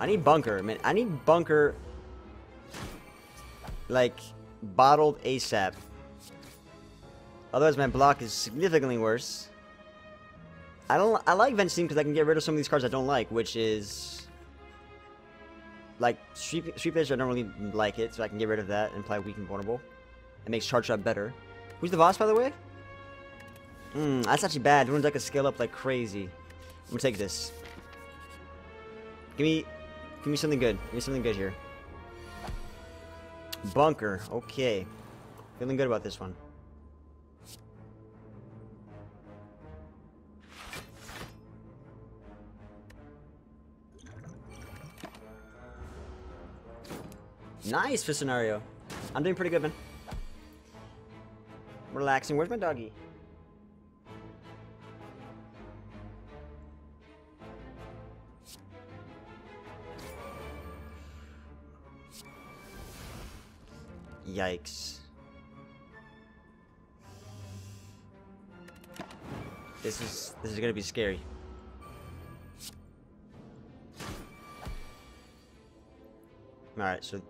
S1: I need bunker, man. I need bunker like bottled ASAP. Otherwise my block is significantly worse. I don't I like Venge because I can get rid of some of these cards I don't like, which is like Street Street Fish I don't really like it, so I can get rid of that and play weak and vulnerable. It makes charge shot better. Who's the boss by the way? Hmm, that's actually bad. Everyone's like a scale up like crazy. I'm gonna take this. Give me Give me something good. Give me something good here. Bunker. Okay. Feeling good about this one. Nice for scenario. I'm doing pretty good, man. Relaxing. Where's my doggy? Yikes. This is this is gonna be scary. Alright, so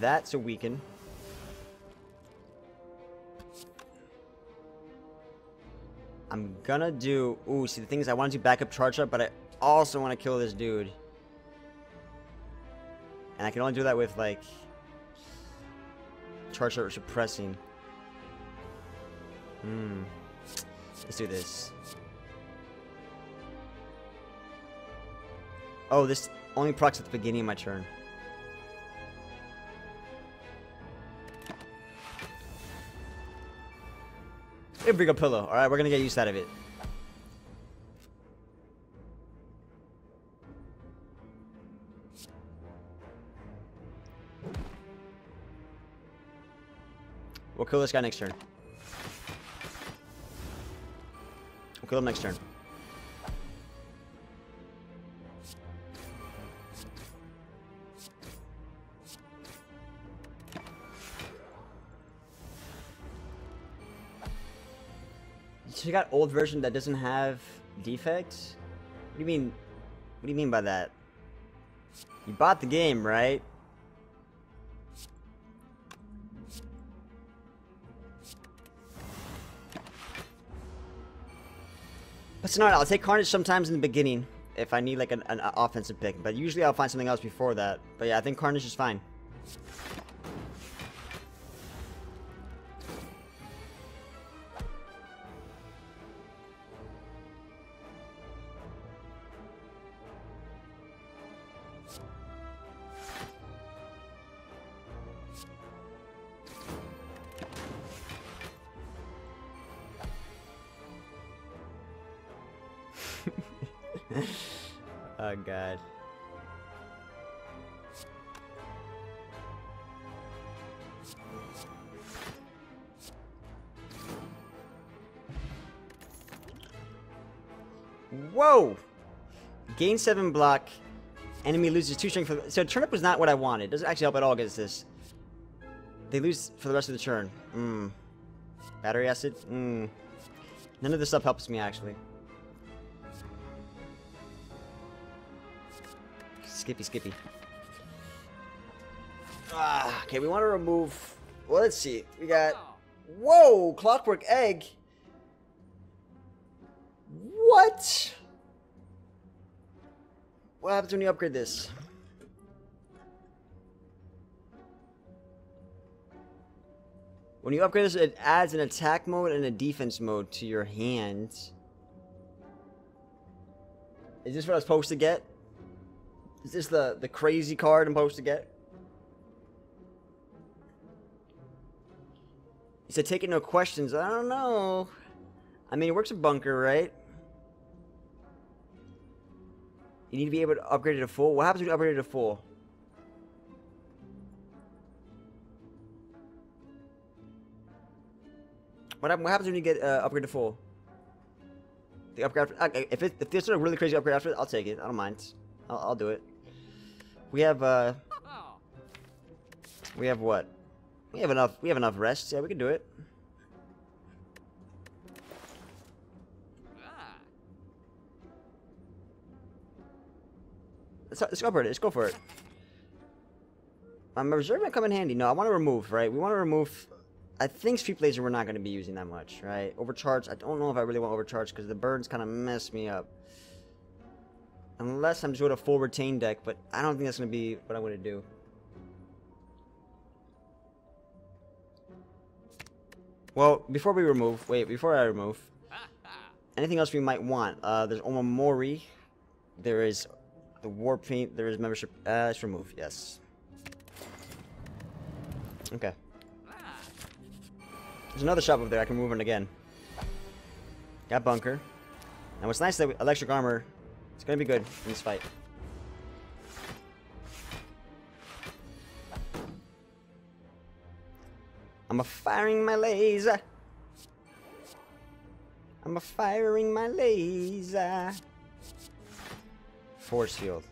S1: that's a weaken. I'm gonna do... Ooh, see the thing is I want to do backup charge up, but I also want to kill this dude. And I can only do that with, like... Charge up suppressing. Hmm. Let's do this. Oh, this only procs at the beginning of my turn. Hey, bring a pillow. Alright, we're gonna get used out of it. We'll kill this guy next turn. We'll kill him next turn. So you got old version that doesn't have defects? What do you mean? What do you mean by that? You bought the game, right? It's not. I'll take Carnage sometimes in the beginning if I need like an, an offensive pick. But usually I'll find something else before that. But yeah, I think Carnage is fine. Gain 7 block. Enemy loses 2 strength. For, so turnip was not what I wanted. Doesn't actually help at all against this. They lose for the rest of the turn. Mmm. Battery acid? Mmm. None of this stuff helps me, actually. Skippy, skippy. Ah, okay, we want to remove... Well, let's see. We got... Whoa! Clockwork Egg! What? What happens when you upgrade this? When you upgrade this, it adds an attack mode and a defense mode to your hand. Is this what I was supposed to get? Is this the, the crazy card I'm supposed to get? He said, taking no questions. I don't know. I mean, it works a bunker, right? You need to be able to upgrade it to 4. What happens when you upgrade it to full? What, what happens when you get uh, upgrade to 4? The upgrade after, if, it, if there's a really crazy upgrade after it, I'll take it. I don't mind. I'll, I'll do it. We have uh, we have what? We have enough. We have enough rest. Yeah, we can do it. Let's, go for it. Let's go for it. Um, reserve might come in handy. No, I want to remove, right? We want to remove... I think Street Blazer we're not going to be using that much, right? Overcharge, I don't know if I really want Overcharge because the burns kind of mess me up. Unless I'm just doing a full retain deck, but I don't think that's going to be what I'm going to do. Well, before we remove, wait, before I remove, anything else we might want? Uh, there's Omamori, there is the War Paint, there is membership, uh, let's remove, yes. Okay. There's another shop over there, I can move in again. Got Bunker. And what's nice that Electric Armor it's gonna be good in this fight. I'm a firing my laser. I'm a firing my laser. Force field.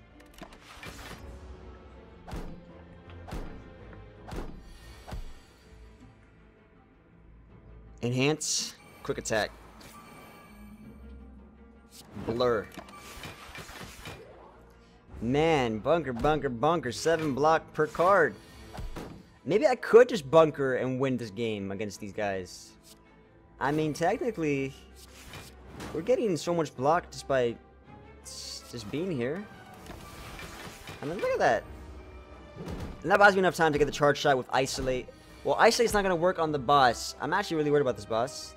S1: Enhance. Quick attack. Blur. Man, bunker, bunker, bunker. Seven block per card. Maybe I could just bunker and win this game against these guys. I mean, technically, we're getting so much block just by just being here. I mean, look at that. And that buys me enough time to get the charge shot with Isolate. Well, Isolate's not going to work on the boss. I'm actually really worried about this boss.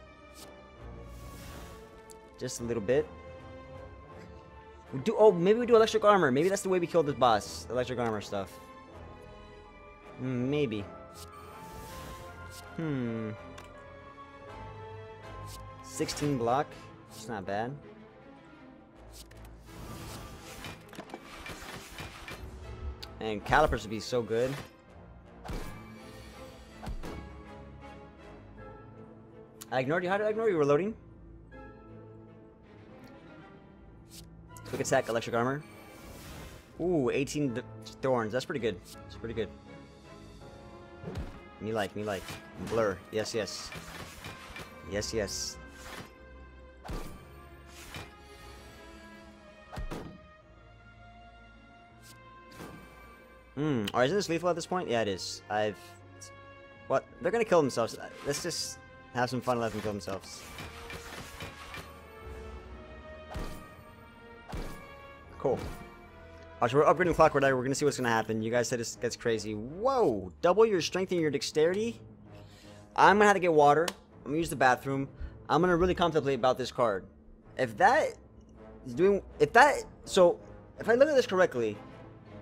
S1: Just a little bit. We do oh maybe we do electric armor. Maybe that's the way we kill this boss. Electric armor stuff. Hmm, maybe. Hmm. 16 block. It's not bad. And calipers would be so good. I ignored you. How did I ignore you? You were loading? Quick attack, electric armor. Ooh, 18 thorns. That's pretty good. That's pretty good. Me like, me like. Blur. Yes, yes. Yes, yes. Hmm. Alright, isn't this lethal at this point? Yeah, it is. I've... What? They're gonna kill themselves. Let's just have some fun and let them kill themselves. Cool. Alright, so we're upgrading Clockwork Dagger. We're gonna see what's gonna happen. You guys said this gets crazy. Whoa! Double your strength and your dexterity? I'm gonna have to get water. I'm gonna use the bathroom. I'm gonna really contemplate about this card. If that is doing... If that... So, if I look at this correctly,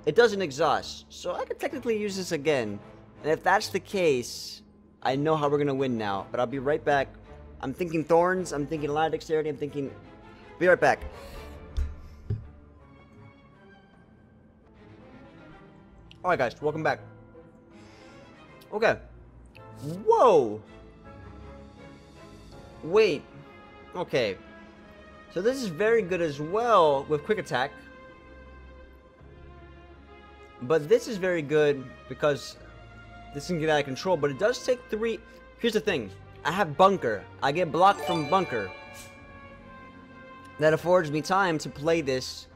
S1: it doesn't exhaust. So I could technically use this again. And if that's the case, I know how we're gonna win now. But I'll be right back. I'm thinking thorns. I'm thinking a lot of dexterity. I'm thinking... Be right back. Alright guys, welcome back. Okay. Whoa! Wait. Okay. So this is very good as well with quick attack. But this is very good because this can get out of control. But it does take three... Here's the thing. I have bunker. I get blocked from bunker. That affords me time to play this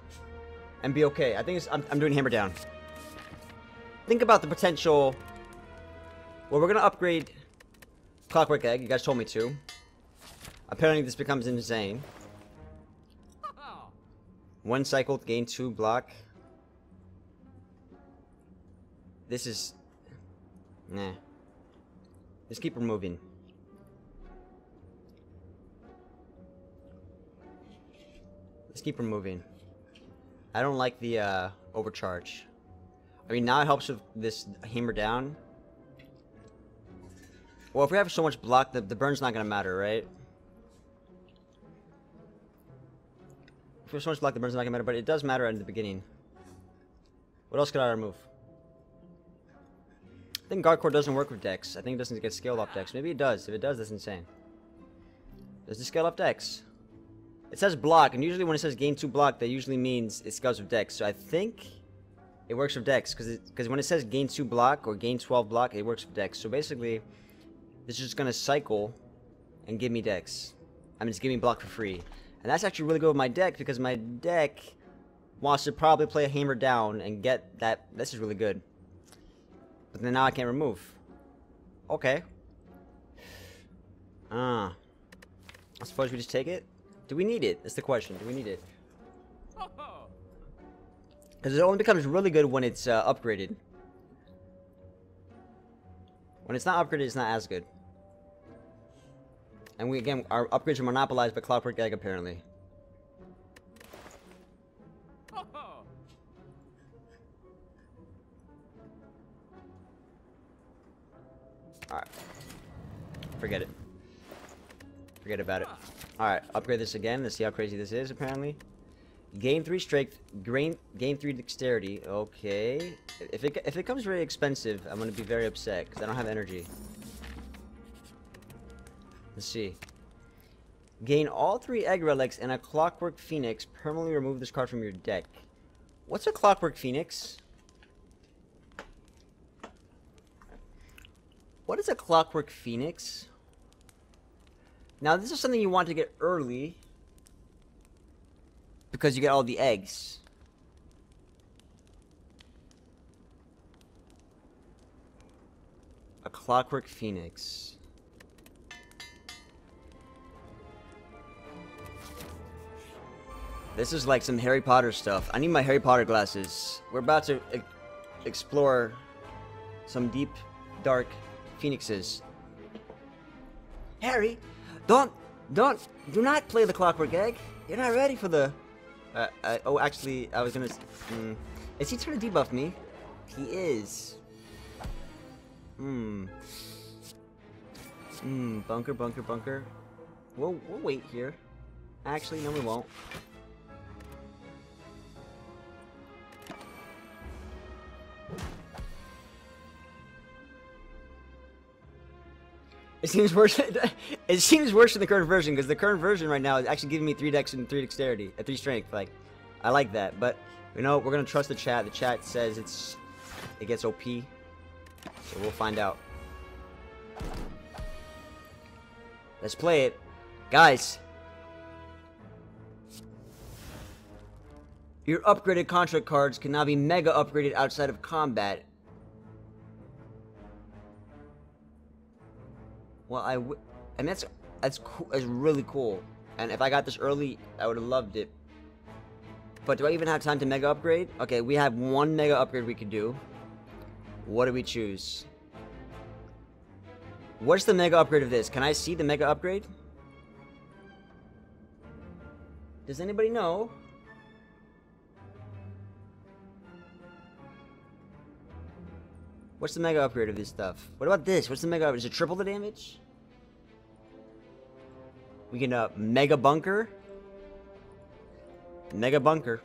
S1: and be okay. I think I'm, I'm doing hammer down think about the potential... Well, we're going to upgrade Clockwork Egg. You guys told me to. Apparently this becomes insane. One cycle, gain two block. This is... Nah. Just keep removing. Let's keep removing. I don't like the uh, overcharge. I mean, now it helps with this hammer down. Well, if we have so much block, the, the burn's not going to matter, right? If we have so much block, the burn's not going to matter, but it does matter at the beginning. What else could I remove? I think Guard Core doesn't work with Dex. I think it doesn't get scaled off Dex. Maybe it does. If it does, that's insane. Does it scale off Dex? It says block, and usually when it says gain 2 block, that usually means it scales with Dex. So I think it works with Dex because because when it says gain 2 block or gain 12 block, it works with Dex. So basically, this is just gonna cycle and give me Dex. I mean, it's giving me block for free, and that's actually really good with my deck because my deck wants to probably play a hammer down and get that. This is really good. But then now I can't remove. Okay. Ah. I suppose we just take it? Do we need it? That's the question. Do we need it? Because it only becomes really good when it's uh, upgraded. When it's not upgraded, it's not as good. And we again, our upgrades are monopolized by Clockwork Egg, apparently. Forget it. Forget about it. Alright, upgrade this again. Let's see how crazy this is, apparently. Gain 3 strength, gain, gain 3 dexterity. Okay. If it, if it comes very expensive, I'm going to be very upset because I don't have energy. Let's see. Gain all three egg relics and a clockwork phoenix. Permanently remove this card from your deck. What's a clockwork phoenix? What is a clockwork phoenix? Now this is something you want to get early because you get all the eggs. A clockwork phoenix. This is like some Harry Potter stuff. I need my Harry Potter glasses. We're about to e explore some deep, dark phoenixes. Harry, don't, don't, do not play the clockwork egg. You're not ready for the uh, uh, oh, actually, I was gonna... Mm, is he trying to debuff me? He is. Hmm. Hmm, bunker, bunker, bunker. We'll, we'll wait here. Actually, no we won't. It seems worse. It seems worse than the current version because the current version right now is actually giving me three dex and three dexterity, uh, three strength. Like, I like that. But you know, we're gonna trust the chat. The chat says it's it gets OP, so we'll find out. Let's play it, guys. Your upgraded contract cards can now be mega upgraded outside of combat. Well, I w- and that's that's cool. That's really cool. And if I got this early, I would have loved it. But do I even have time to mega upgrade? Okay, we have one mega upgrade we could do. What do we choose? What's the mega upgrade of this? Can I see the mega upgrade? Does anybody know? What's the mega upgrade of this stuff? What about this? What's the mega upgrade? Is it triple the damage? We can, uh, mega bunker? Mega bunker.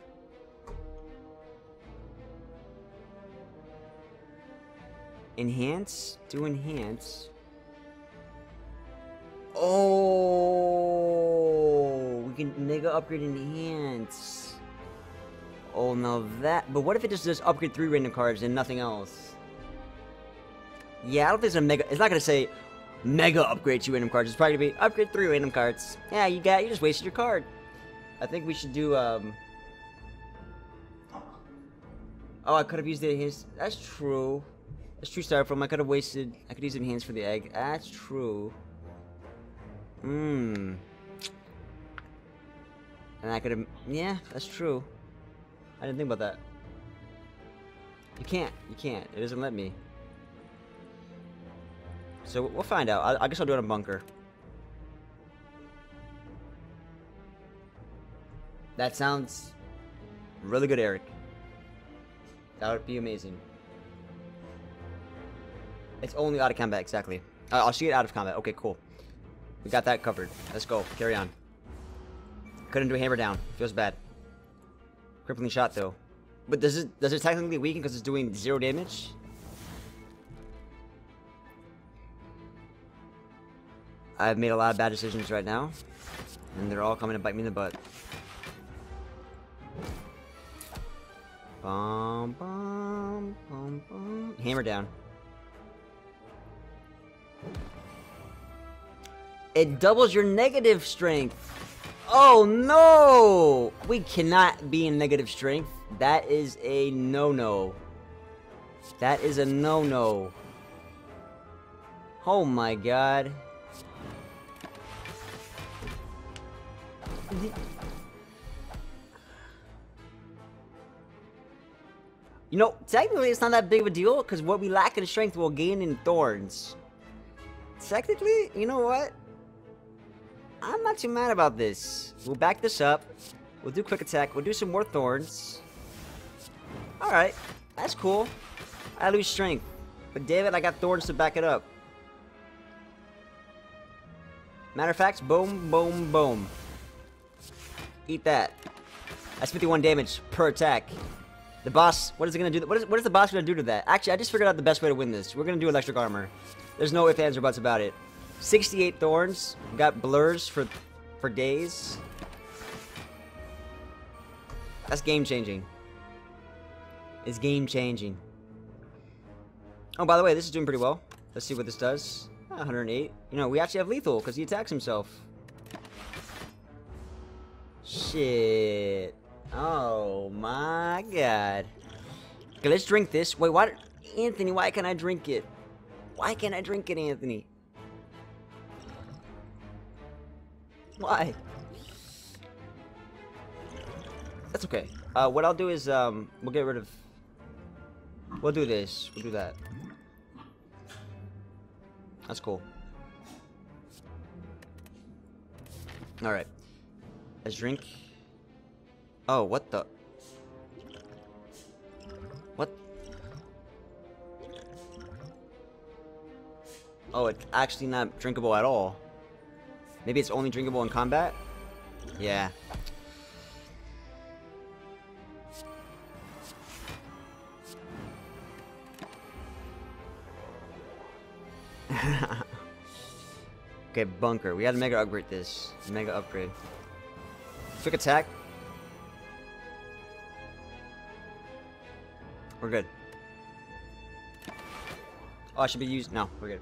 S1: Enhance? Do enhance. Oh, we can mega upgrade enhance. Oh, now that. But what if it just does upgrade three random cards and nothing else? Yeah, I don't think it's a mega. It's not gonna say mega upgrade two random cards. It's probably gonna be upgrade three random cards. Yeah, you got. You just wasted your card. I think we should do. um... Oh, I could have used the his. That's true. That's true, Styrofoam. I could have wasted. I could use hands for the egg. That's true. Mmm. And I could have. Yeah, that's true. I didn't think about that. You can't. You can't. It doesn't let me. So we'll find out. I, I guess I'll do it in a bunker. That sounds really good, Eric. That would be amazing. It's only out of combat, exactly. Uh, I'll see it out of combat. Okay, cool. We got that covered. Let's go. Carry on. Couldn't do a hammer down. Feels bad. Crippling shot though. But does it does it technically weaken because it's doing zero damage? I've made a lot of bad decisions right now, and they're all coming to bite me in the butt. Bum, bum, bum, bum. Hammer down. It doubles your negative strength. Oh no! We cannot be in negative strength. That is a no-no. That is a no-no. Oh my god. You know, technically it's not that big of a deal, because what we lack in strength we'll gain in thorns. Technically, you know what? I'm not too mad about this. We'll back this up. We'll do quick attack. We'll do some more thorns. Alright. That's cool. I lose strength. But David, I got thorns to back it up. Matter of fact, boom, boom, boom. Eat that. That's 51 damage per attack. The boss, what is it gonna do? What is, what is the boss gonna do to that? Actually, I just figured out the best way to win this. We're gonna do electric armor. There's no ifs, ands, or buts about it. 68 thorns. Got blurs for for days. That's game changing. It's game changing. Oh, by the way, this is doing pretty well. Let's see what this does. Ah, 108. You know, we actually have lethal because he attacks himself. Shit. Oh my god. Okay, let's drink this. Wait, why? Anthony, why can't I drink it? Why can't I drink it, Anthony? Why? That's okay. Uh, what I'll do is, um, we'll get rid of... We'll do this. We'll do that. That's cool. Alright. Let's drink. Oh, what the? What? Oh, it's actually not drinkable at all. Maybe it's only drinkable in combat? Yeah. Okay, bunker. We gotta mega upgrade this. Mega upgrade. Quick attack. We're good. Oh, I should be used. No, we're good.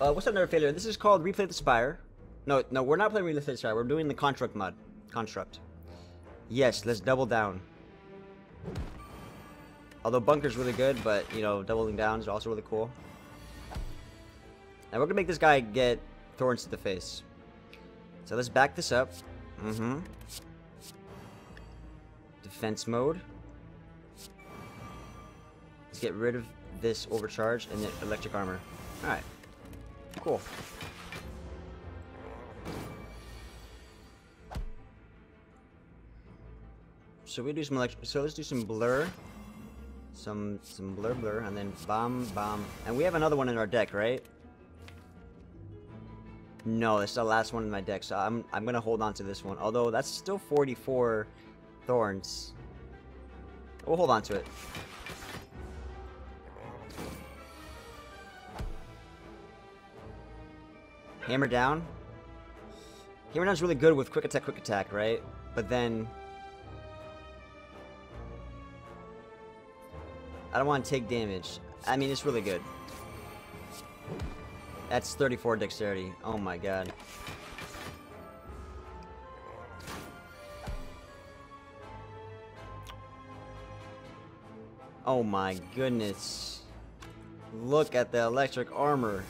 S1: Uh, what's another failure? This is called Replay the Spire. No, no, we're not playing Replay the Spire. We're doing the Construct mod. Construct. Yes, let's double down. Although Bunker's really good, but, you know, doubling down is also really cool. Now we're gonna make this guy get thorns to the face. So let's back this up. Mm-hmm. Defense mode. Let's get rid of this overcharge and the electric armor. Alright. Cool. So we do some electric so let's do some blur. Some some blur blur and then bomb bomb. And we have another one in our deck, right? No, it's the last one in my deck, so I'm I'm gonna hold on to this one. Although that's still 44 thorns. We'll hold on to it. Hammer down. Hammer down's really good with quick attack, quick attack, right? But then I don't want to take damage. I mean, it's really good. That's 34 dexterity. Oh my god. Oh my goodness. Look at the electric armor.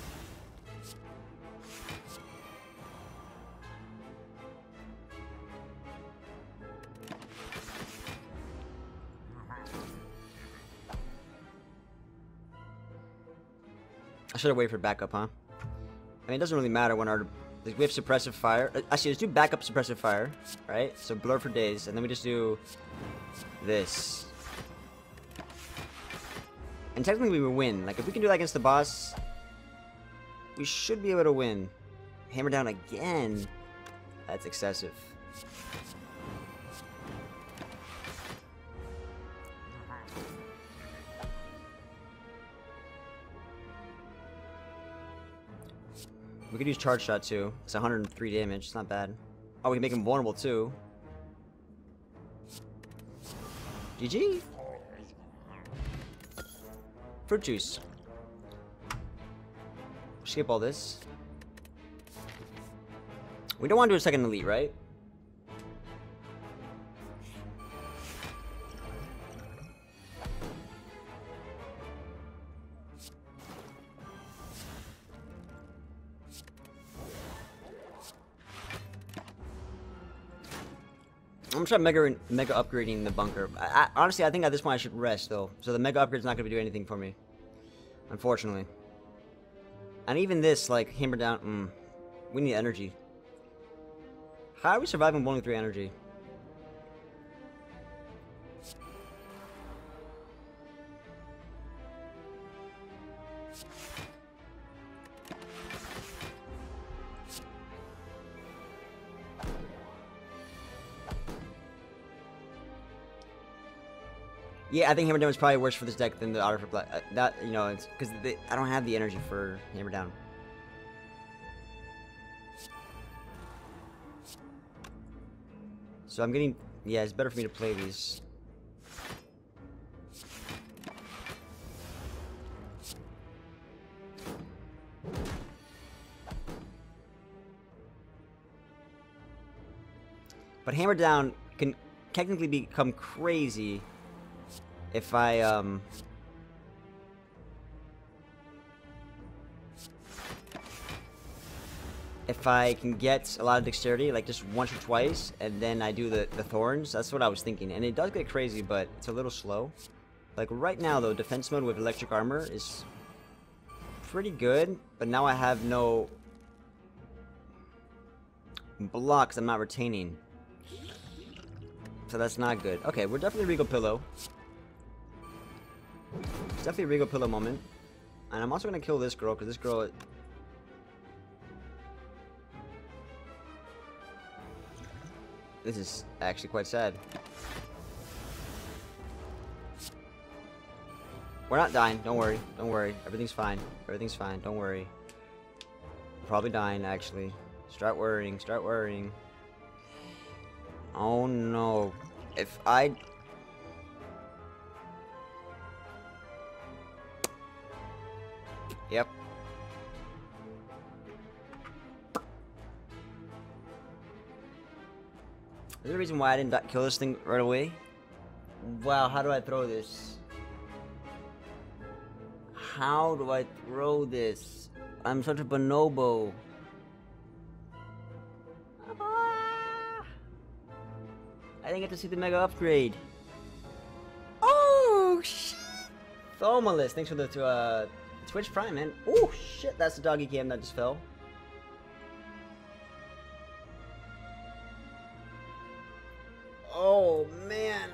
S1: I should have waited for backup, huh? I mean, it doesn't really matter when our... We have suppressive fire. Uh, actually, let's do backup suppressive fire, right? So blur for days, and then we just do this. And technically we would win. Like, if we can do that against the boss, we should be able to win. Hammer down again. That's excessive. We could use charge shot too. It's 103 damage. It's not bad. Oh, we can make him vulnerable too. GG. Fruit juice. Skip all this. We don't want to do a second elite, right? Trying mega mega upgrading the bunker. I, I, honestly, I think at this point I should rest though. So the mega upgrade's not to do anything for me, unfortunately. And even this, like hammer down, mm, we need energy. How are we surviving 103 energy? Yeah, I think Hammer Down is probably worse for this deck than the Otter for Black. Uh, that, you know, it's because I don't have the energy for Hammer Down. So I'm getting... Yeah, it's better for me to play these. But Hammer Down can technically become crazy if I, um... If I can get a lot of dexterity, like just once or twice, and then I do the, the thorns, that's what I was thinking. And it does get crazy, but it's a little slow. Like right now, though, defense mode with electric armor is pretty good, but now I have no blocks I'm not retaining. So that's not good. Okay, we're definitely Regal Pillow. It's definitely a Regal Pillow moment. And I'm also going to kill this girl, because this girl... This is actually quite sad. We're not dying. Don't worry. Don't worry. Everything's fine. Everything's fine. Don't worry. probably dying, actually. Start worrying, start worrying. Oh no. If I... Yep. Is there a reason why I didn't kill this thing right away? Wow, how do I throw this? How do I throw this? I'm such a bonobo. Ah. I didn't get to see the mega upgrade. Oh shit! Thomalus, thanks for the uh, Twitch Prime, man. Oh shit, that's the doggy cam that just fell. Oh man.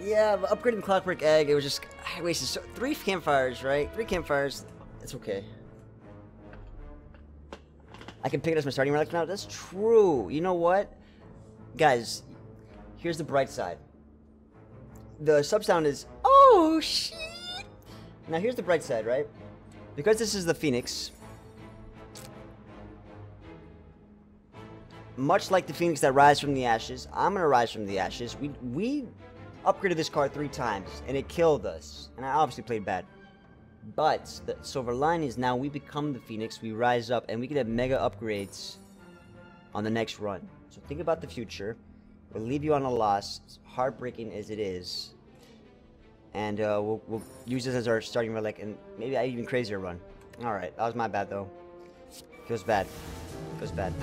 S1: Yeah, upgrading Clockwork Egg, it was just I wasted so three campfires, right? Three campfires. It's okay. I can pick it as my starting relic now. That's true. You know what, guys? Here's the bright side. The sub sound is oh shit. Now here's the bright side, right? Because this is the Phoenix, much like the Phoenix that rise from the ashes, I'm gonna rise from the ashes. We we upgraded this car three times, and it killed us. And I obviously played bad. But the silver line is now we become the Phoenix, we rise up, and we can have mega upgrades on the next run. So think about the future. We'll leave you on a loss, heartbreaking as it is. And uh, we'll, we'll use this as our starting relic, and maybe I even crazier run. Alright, that was my bad though. Feels bad. Feels bad.